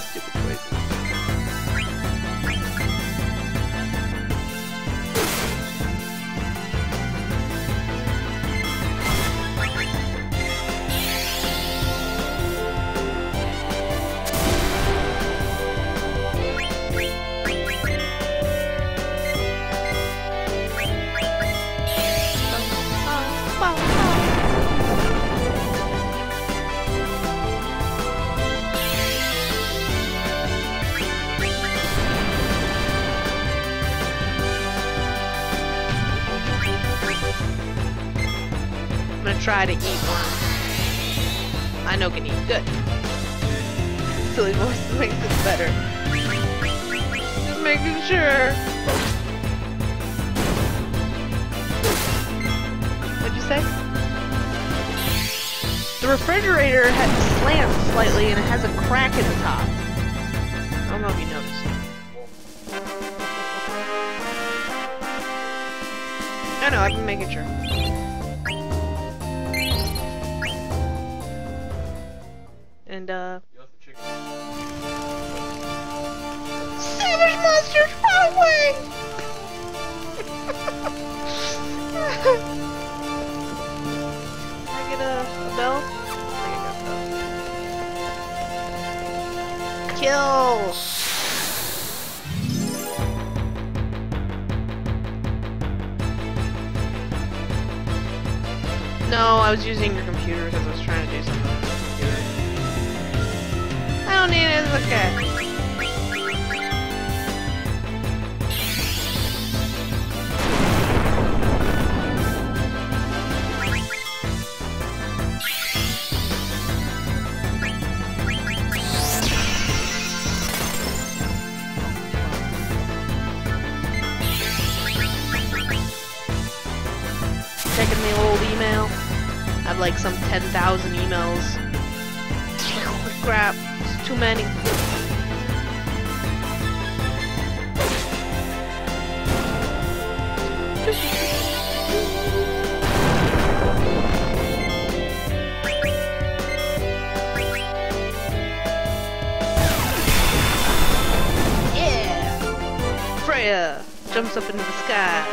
jumps up into the sky,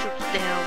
shoots down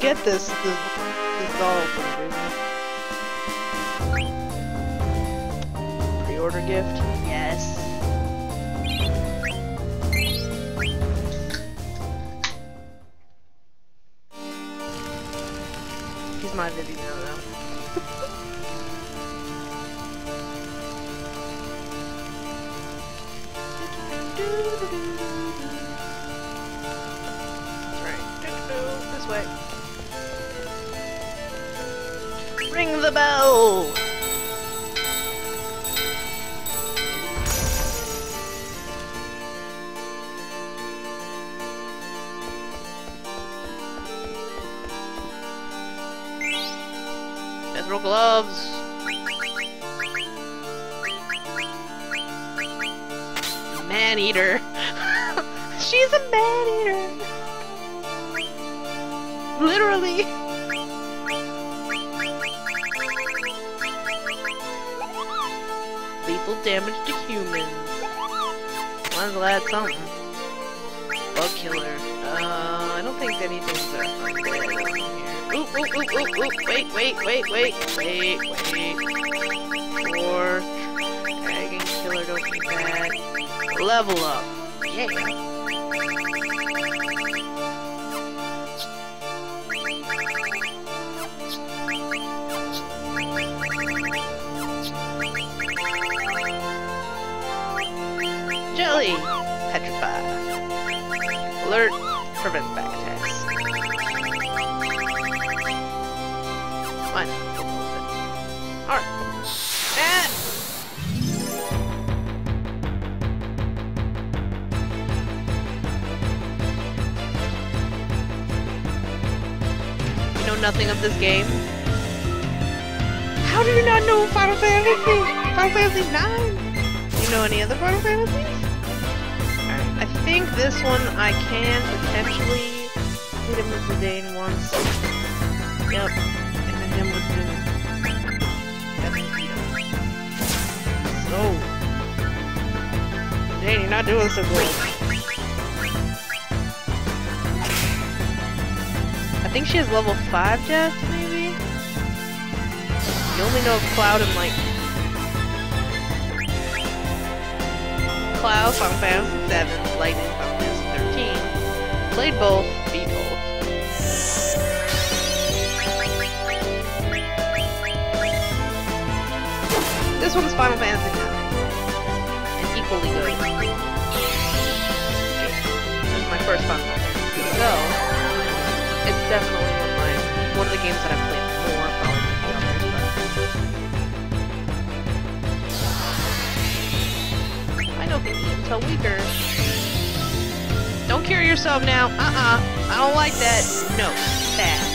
get this this, this doll Jelly! Petrify. Alert! Prevents back attacks. Why not? Of this game? How do you not know Final Fantasy? Final Fantasy 9? You know any other Final Fantasies? I think this one I can potentially hit him with the Dane once. Yep. And then him with him. So. Dane, you're not doing so good. Think she has level 5 Jess, maybe? You only know of Cloud and Light. Cloud, Final Fantasy 7, Lightning, Final Fantasy 13. Played both, beat both. This one's Final Fantasy 9. And equally good. This is my first Final Fantasy. So, it's definitely one of my one of the games that I've played more probably than the others, but I know can eat until weaker. Don't cure yourself now. Uh-uh. I don't like that. No. Bad.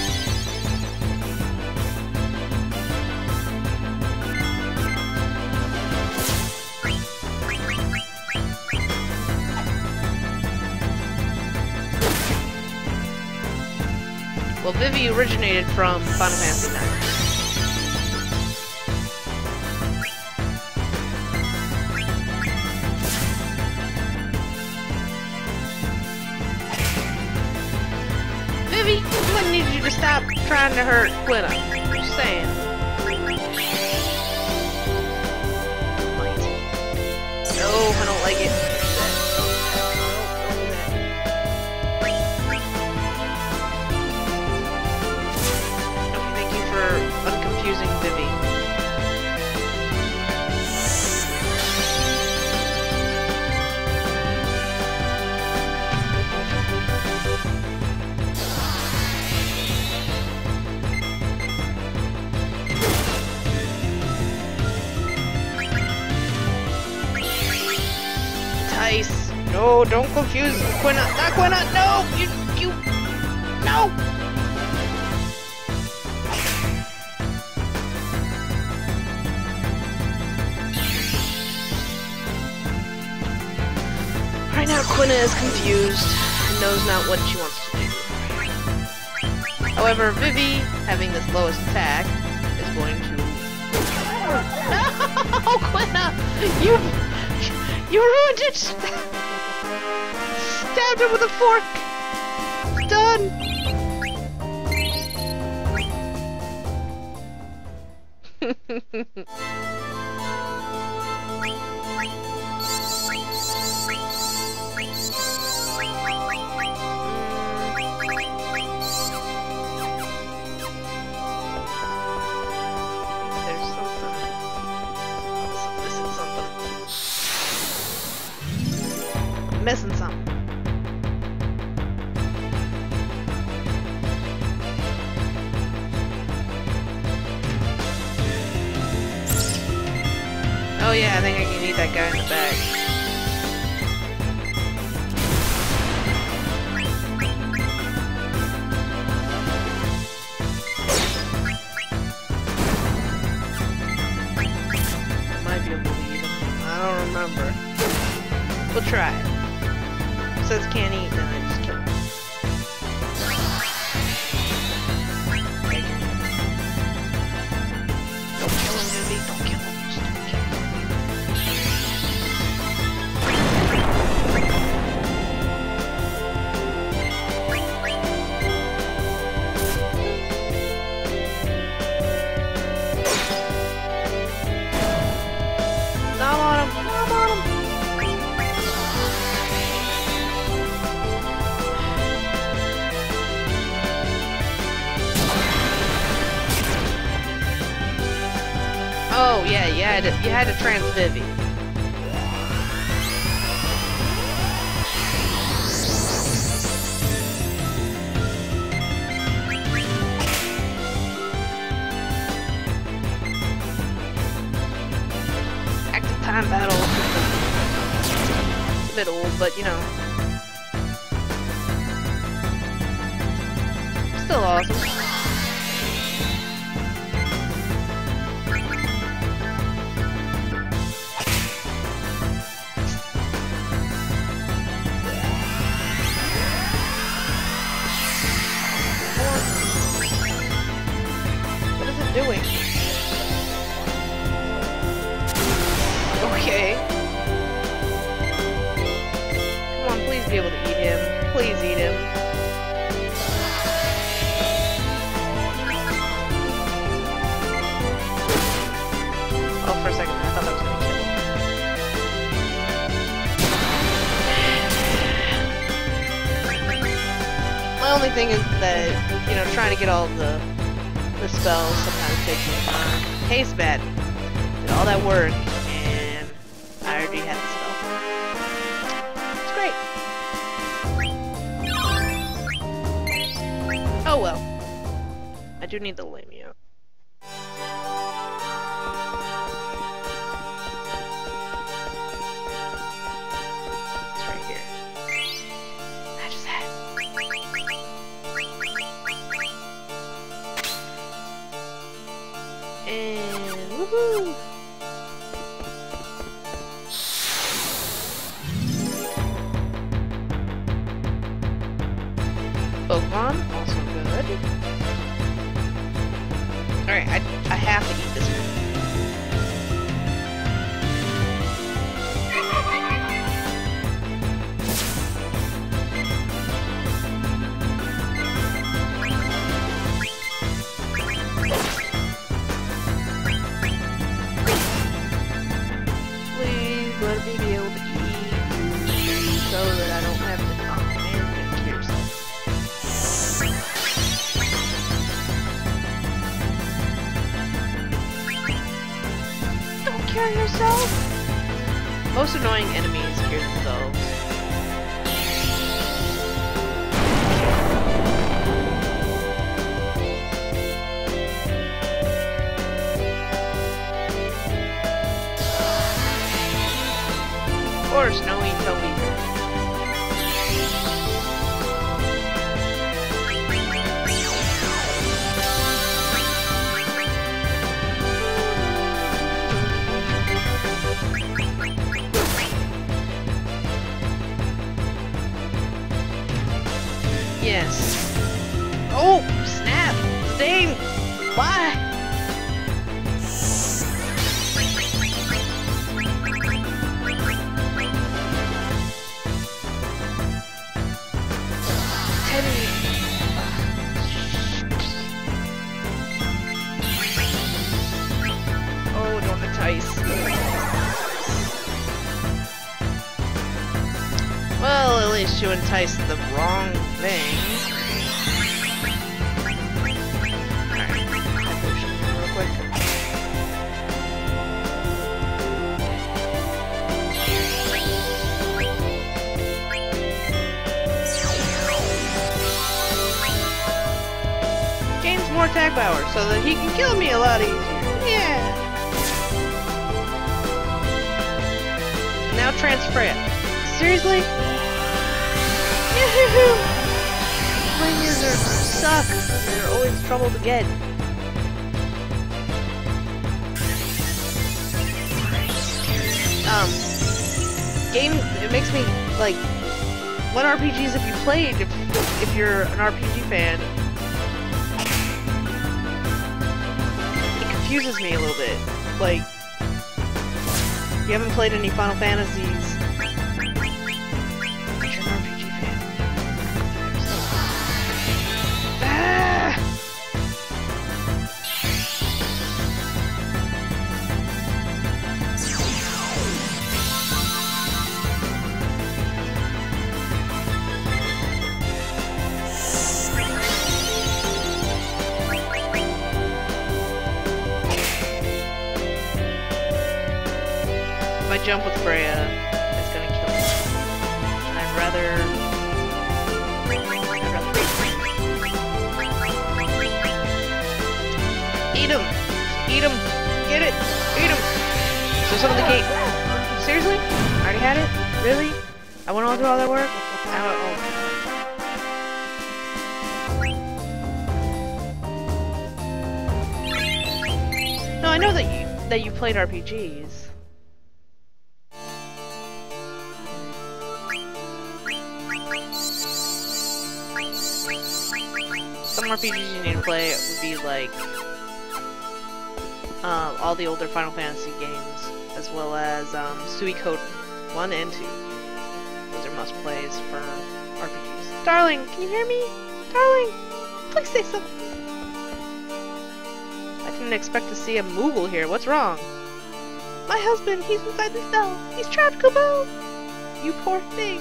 Vivi originated from Final Fantasy IX. Vivi, I need you to stop trying to hurt Quina. to transvivy. Basement. Kill yourself! Most annoying enemies cure themselves. Or snowy Toby. Oh, entice. Well, at least you enticed the wrong thing. So that he can kill me a lot easier. Yeah. Now transfer it. Seriously? Yahoo! Flamers are suck. They're always trouble to get. Um, game. It makes me like. What RPGs have you played? If if you're an RPG fan, confuses me a little bit. Like, you haven't played any Final Fantasies. Played RPGs. Some RPGs you need to play would be like um, all the older Final Fantasy games, as well as um, Suikoden 1 and 2. Those are must plays for RPGs. Darling, can you hear me? Darling, please say something. I didn't expect to see a Moogle here. What's wrong? My husband, he's inside the cell. He's trapped, Kupo. You poor thing.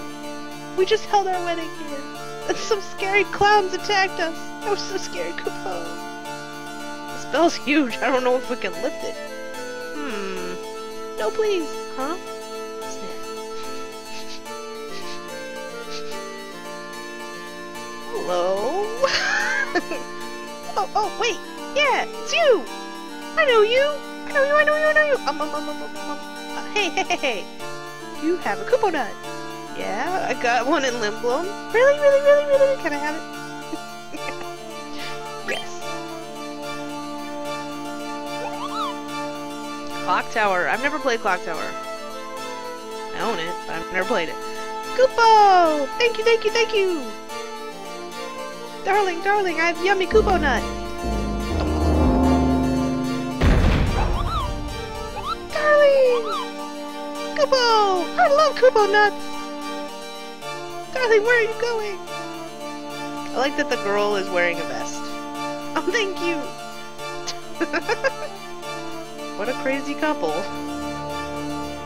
We just held our wedding here. And some scary clowns attacked us. I was so scared, Kupo. The spell's huge. I don't know if we can lift it. Hmm. No, please. Huh? Sniff. Hello? oh, oh, wait. Yeah, it's you. I know you. I know you, I know you, I know you. Um, um, um, um, um, um. Uh, hey, hey, hey, hey. You have a nut. Yeah, I got one in Lindblum. Really, really, really, really? Can I have it? yes. Clock Tower. I've never played Clock Tower. I own it, but I've never played it. Kupo! Thank you, thank you, thank you! Darling, darling, I have yummy Kupo nut! Kupo! I love Kupo nuts! Darling, where are you going? I like that the girl is wearing a vest. Oh, thank you! what a crazy couple.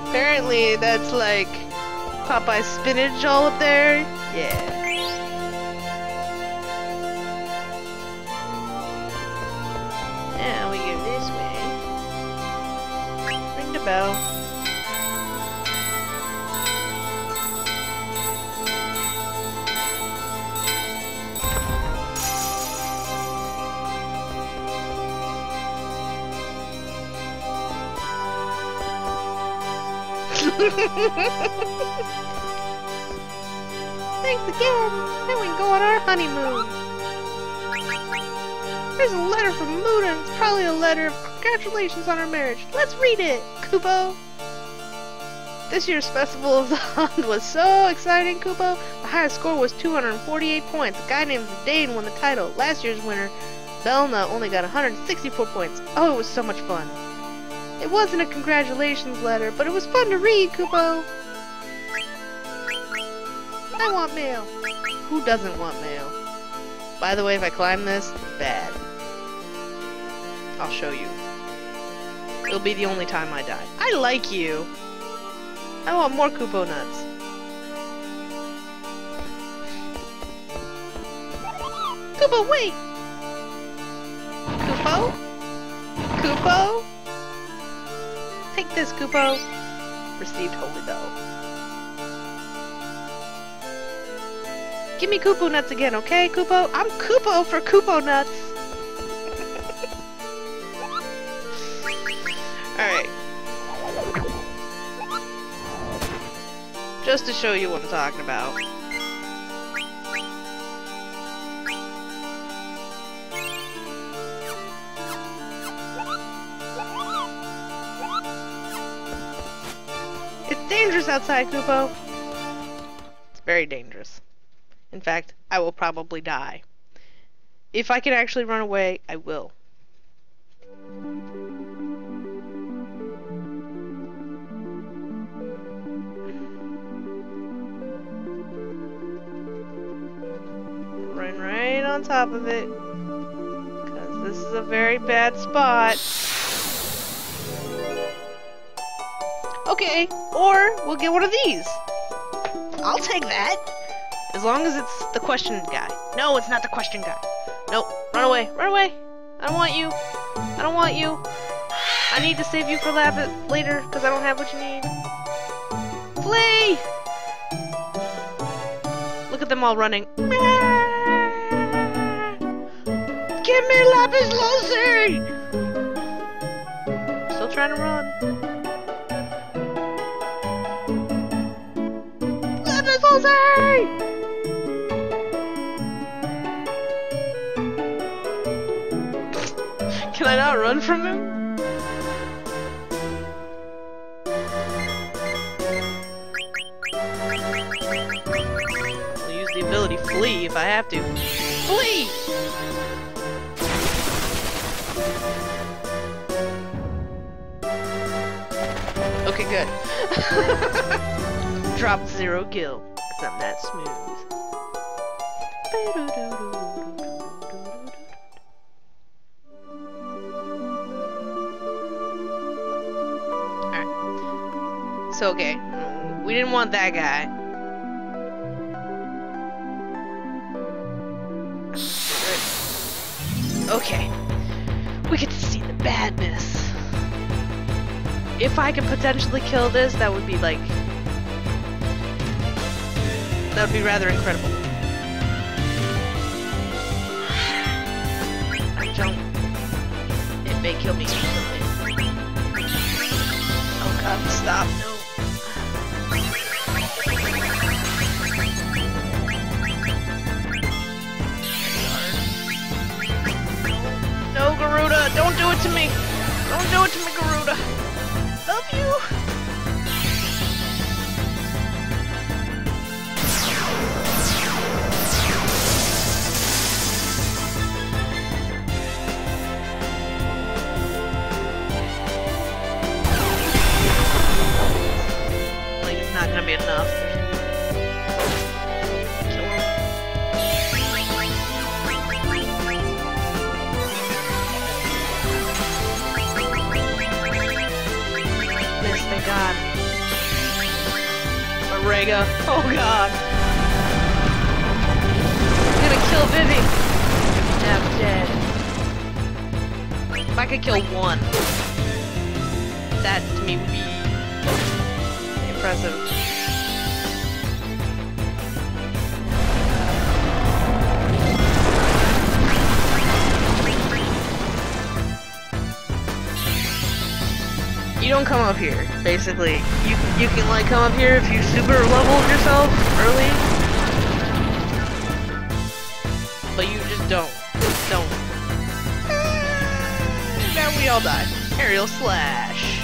Apparently, that's like Popeye spinach all up there. Yeah. Now we go this way. Ring the bell. Thanks again. Now we can go on our honeymoon. There's a letter from Muda. It's probably a letter of congratulations on our marriage. Let's read it, Kupo! This year's Festival of the Hunt was so exciting, Kupo. The highest score was 248 points. A guy named Dane won the title. Last year's winner, Belna, only got 164 points. Oh, it was so much fun. It wasn't a congratulations letter, but it was fun to read, Kupo. I want mail. Who doesn't want mail? By the way, if I climb this, bad. I'll show you. It'll be the only time I die. I like you. I want more Kupo nuts. Kupo, wait! Kupo? Kupo? Take this, Kupo. Received Holy Bell. Give me Kupo nuts again, okay, Kupo? I'm Kupo for Kupo nuts. Alright. Just to show you what I'm talking about. Dangerous outside, Kupo. It's very dangerous. In fact, I will probably die. If I can actually run away, I will. Run right on top of it. Because this is a very bad spot. Okay, or we'll get one of these. I'll take that. As long as it's the question guy. No, it's not the question guy. Nope. Run away. Run away. I don't want you. I don't want you. I need to save you for lab later because I don't have what you need. Flee! Look at them all running. Give me Lapis Lazuli! Still trying to run. Can I not run from him? I'll use the ability flee if I have to. Flee! Okay, good. Drop zero kill, because I'm that smooth. Alright. So, okay. We didn't want that guy. Okay. We get to see the badness. If I could potentially kill this, that would be like... That would be rather incredible. Don't... It may kill me. Oh god, stop, no. No, Garuda, don't do it to me! Don't do it to me, Garuda! Love you! Oh god. I'm gonna kill Vivi. Now dead. If I could kill one, that to me would be impressive. You don't come up here, basically. You you can like come up here if you super leveled yourself early. But you just don't. Just don't. And now we all die. Aerial slash.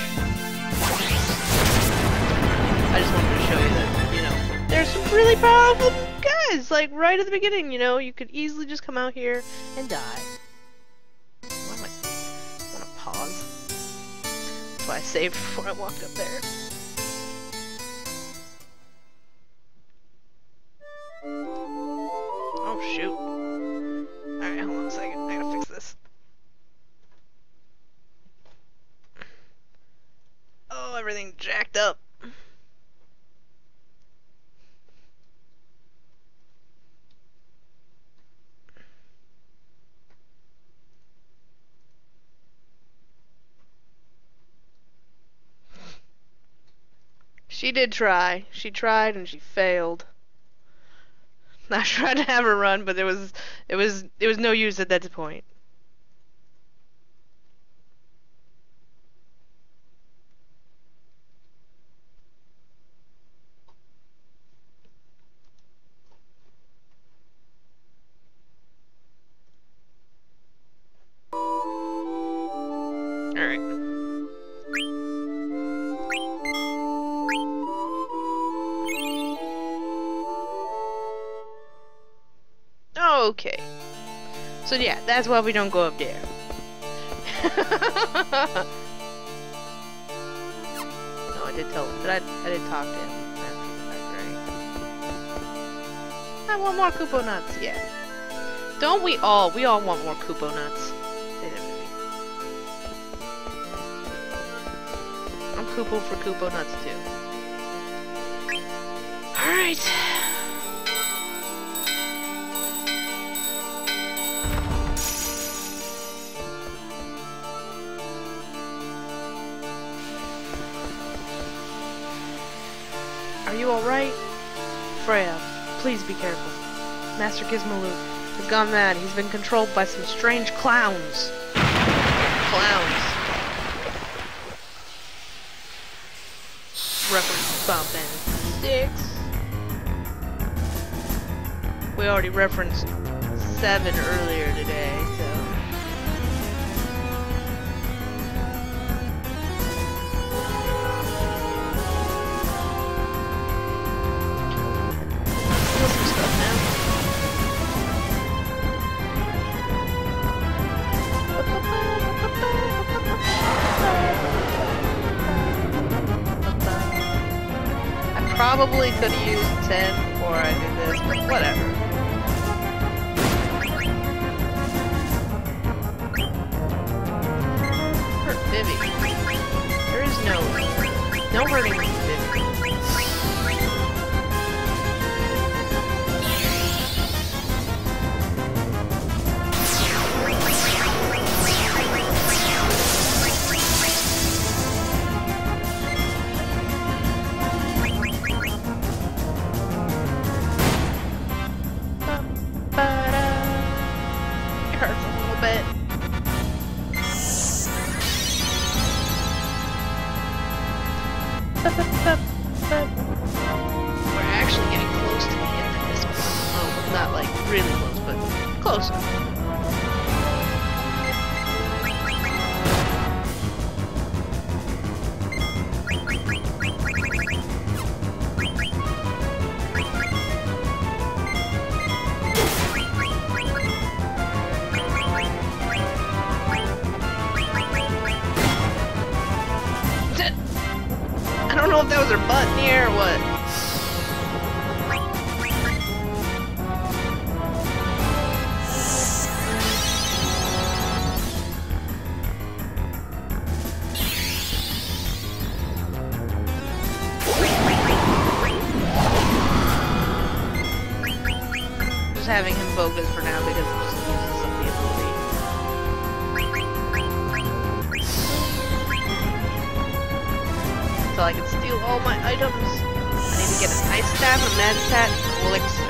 I just wanted to show you that, you know, there's some really powerful guys, like right at the beginning, you know, you could easily just come out here and die. Before I walked up there. She did try. She tried and she failed. I tried to have her run, but there was it was it was no use at that point. So yeah, that's why we don't go up there. no, I did tell him, but I, I did talk to him? I want more Kupo nuts, yeah. Don't we all? We all want more Kupo nuts. I'm Kupo for Kupo nuts too. Alright. You alright? Freya, please be careful. Master Gizamaluke has gone mad. He's been controlled by some strange clowns. Clowns. Reference Final Fantasy 6. We already referenced 7 earlier today, probably could have used 10 so I can steal all my items. I need to get a nice stab, a mad stat, a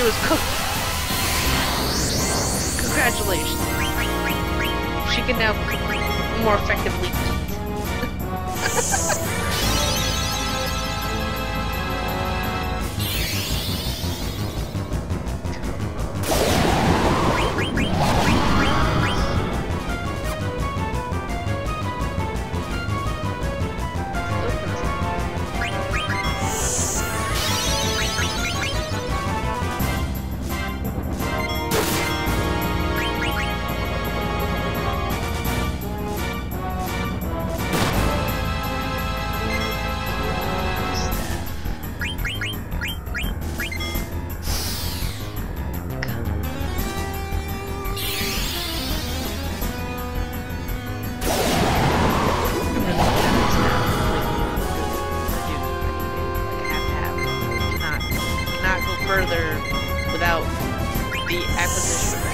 do is cook the acquisition.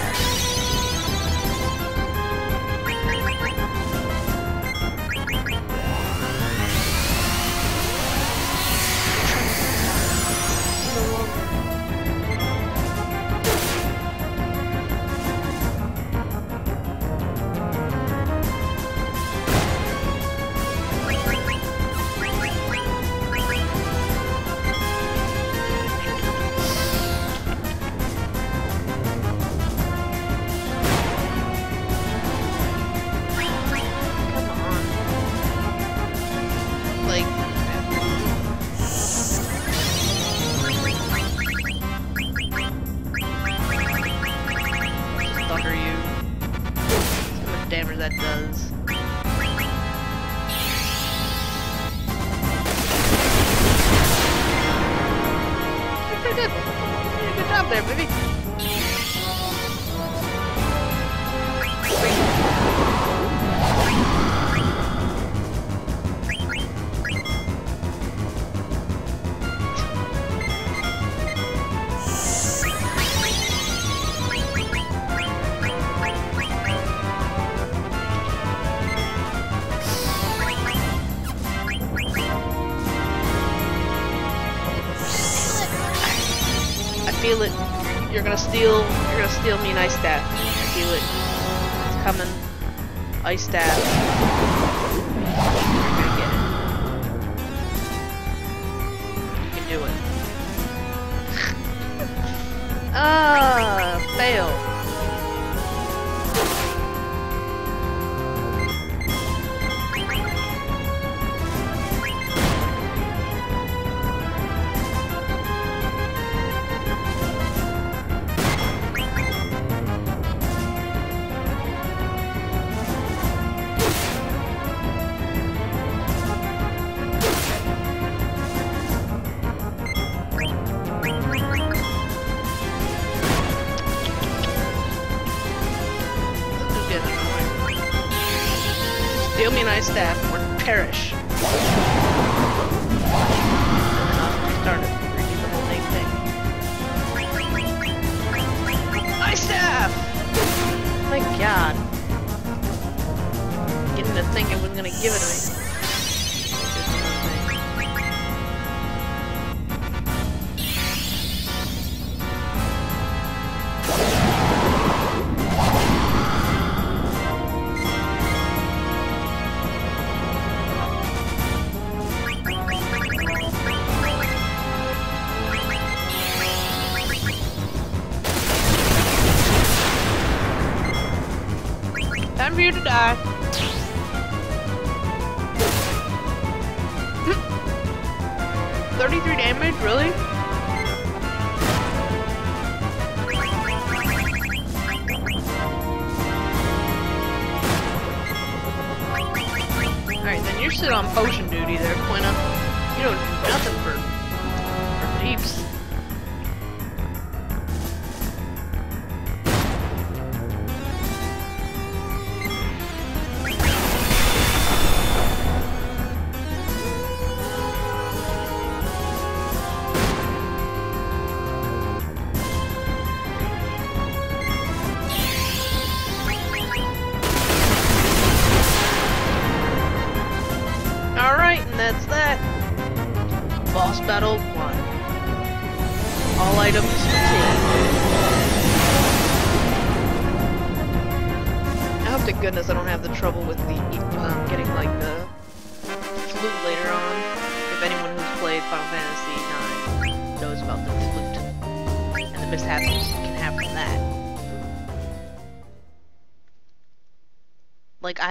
Steal me an ice staff. I feel it. It's coming. Ice staff.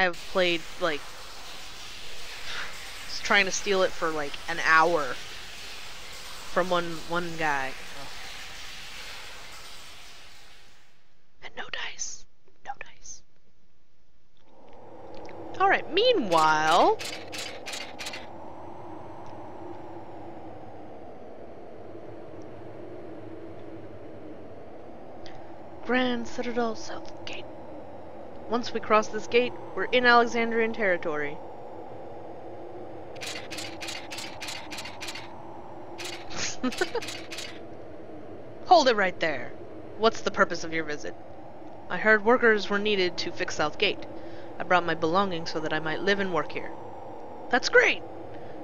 Have played like trying to steal it for like an hour from one one guy. And no dice. No dice. Alright, meanwhile Grand Citadel South Gate. Once we cross this gate, we're in Alexandrian territory. Hold it right there. What's the purpose of your visit? I heard workers were needed to fix South Gate. I brought my belongings so that I might live and work here. That's great!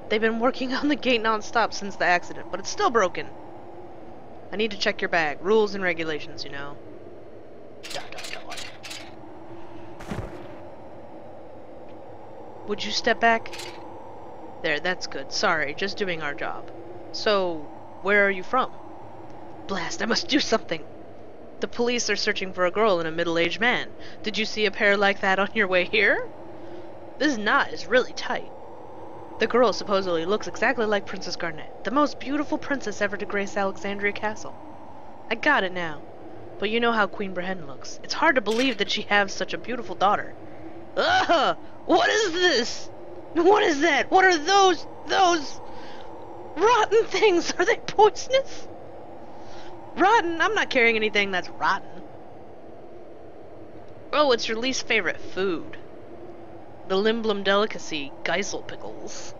They've been working on the gate non-stop since the accident, but it's still broken. I need to check your bag. Rules and regulations, you know. Would you step back? There, that's good. Sorry, just doing our job. So, where are you from? Blast, I must do something. The police are searching for a girl and a middle-aged man. Did you see a pair like that on your way here? This knot is really tight. The girl supposedly looks exactly like Princess Garnet, the most beautiful princess ever to grace Alexandria Castle. I got it now. But you know how Queen Brahne looks. It's hard to believe that she has such a beautiful daughter. Ugh! What is this? What is that? What are those? Those rotten things? Are they poisonous? Rotten? I'm not carrying anything that's rotten. Oh, it's your least favorite food. The Lindblum delicacy, Gysahl pickles.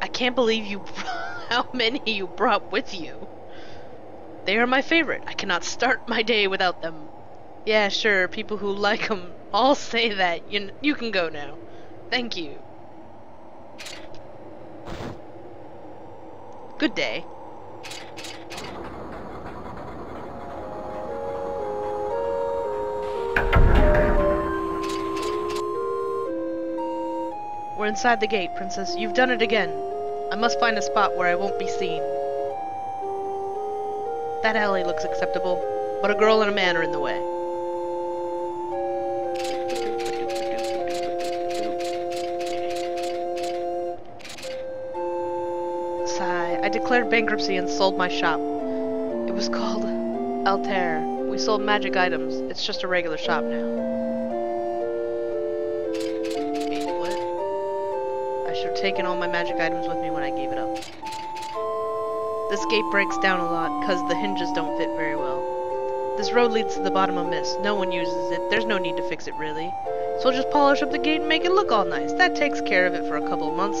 I can't believe you how many you brought with you. They are my favorite. I cannot start my day without them. Yeah, sure, people who like them all say that. You, you can go now. Thank you. Good day. We're inside the gate, Princess. You've done it again. I must find a spot where I won't be seen. That alley looks acceptable, but a girl and a man are in the way. I declared bankruptcy and sold my shop. It was called Altair. We sold magic items. It's just a regular shop now. What? I should have taken all my magic items with me when I gave it up. This gate breaks down a lot because the hinges don't fit very well. This road leads to the bottom of Mist. No one uses it. There's no need to fix it, really. So I'll just polish up the gate and make it look all nice. That takes care of it for a couple of months.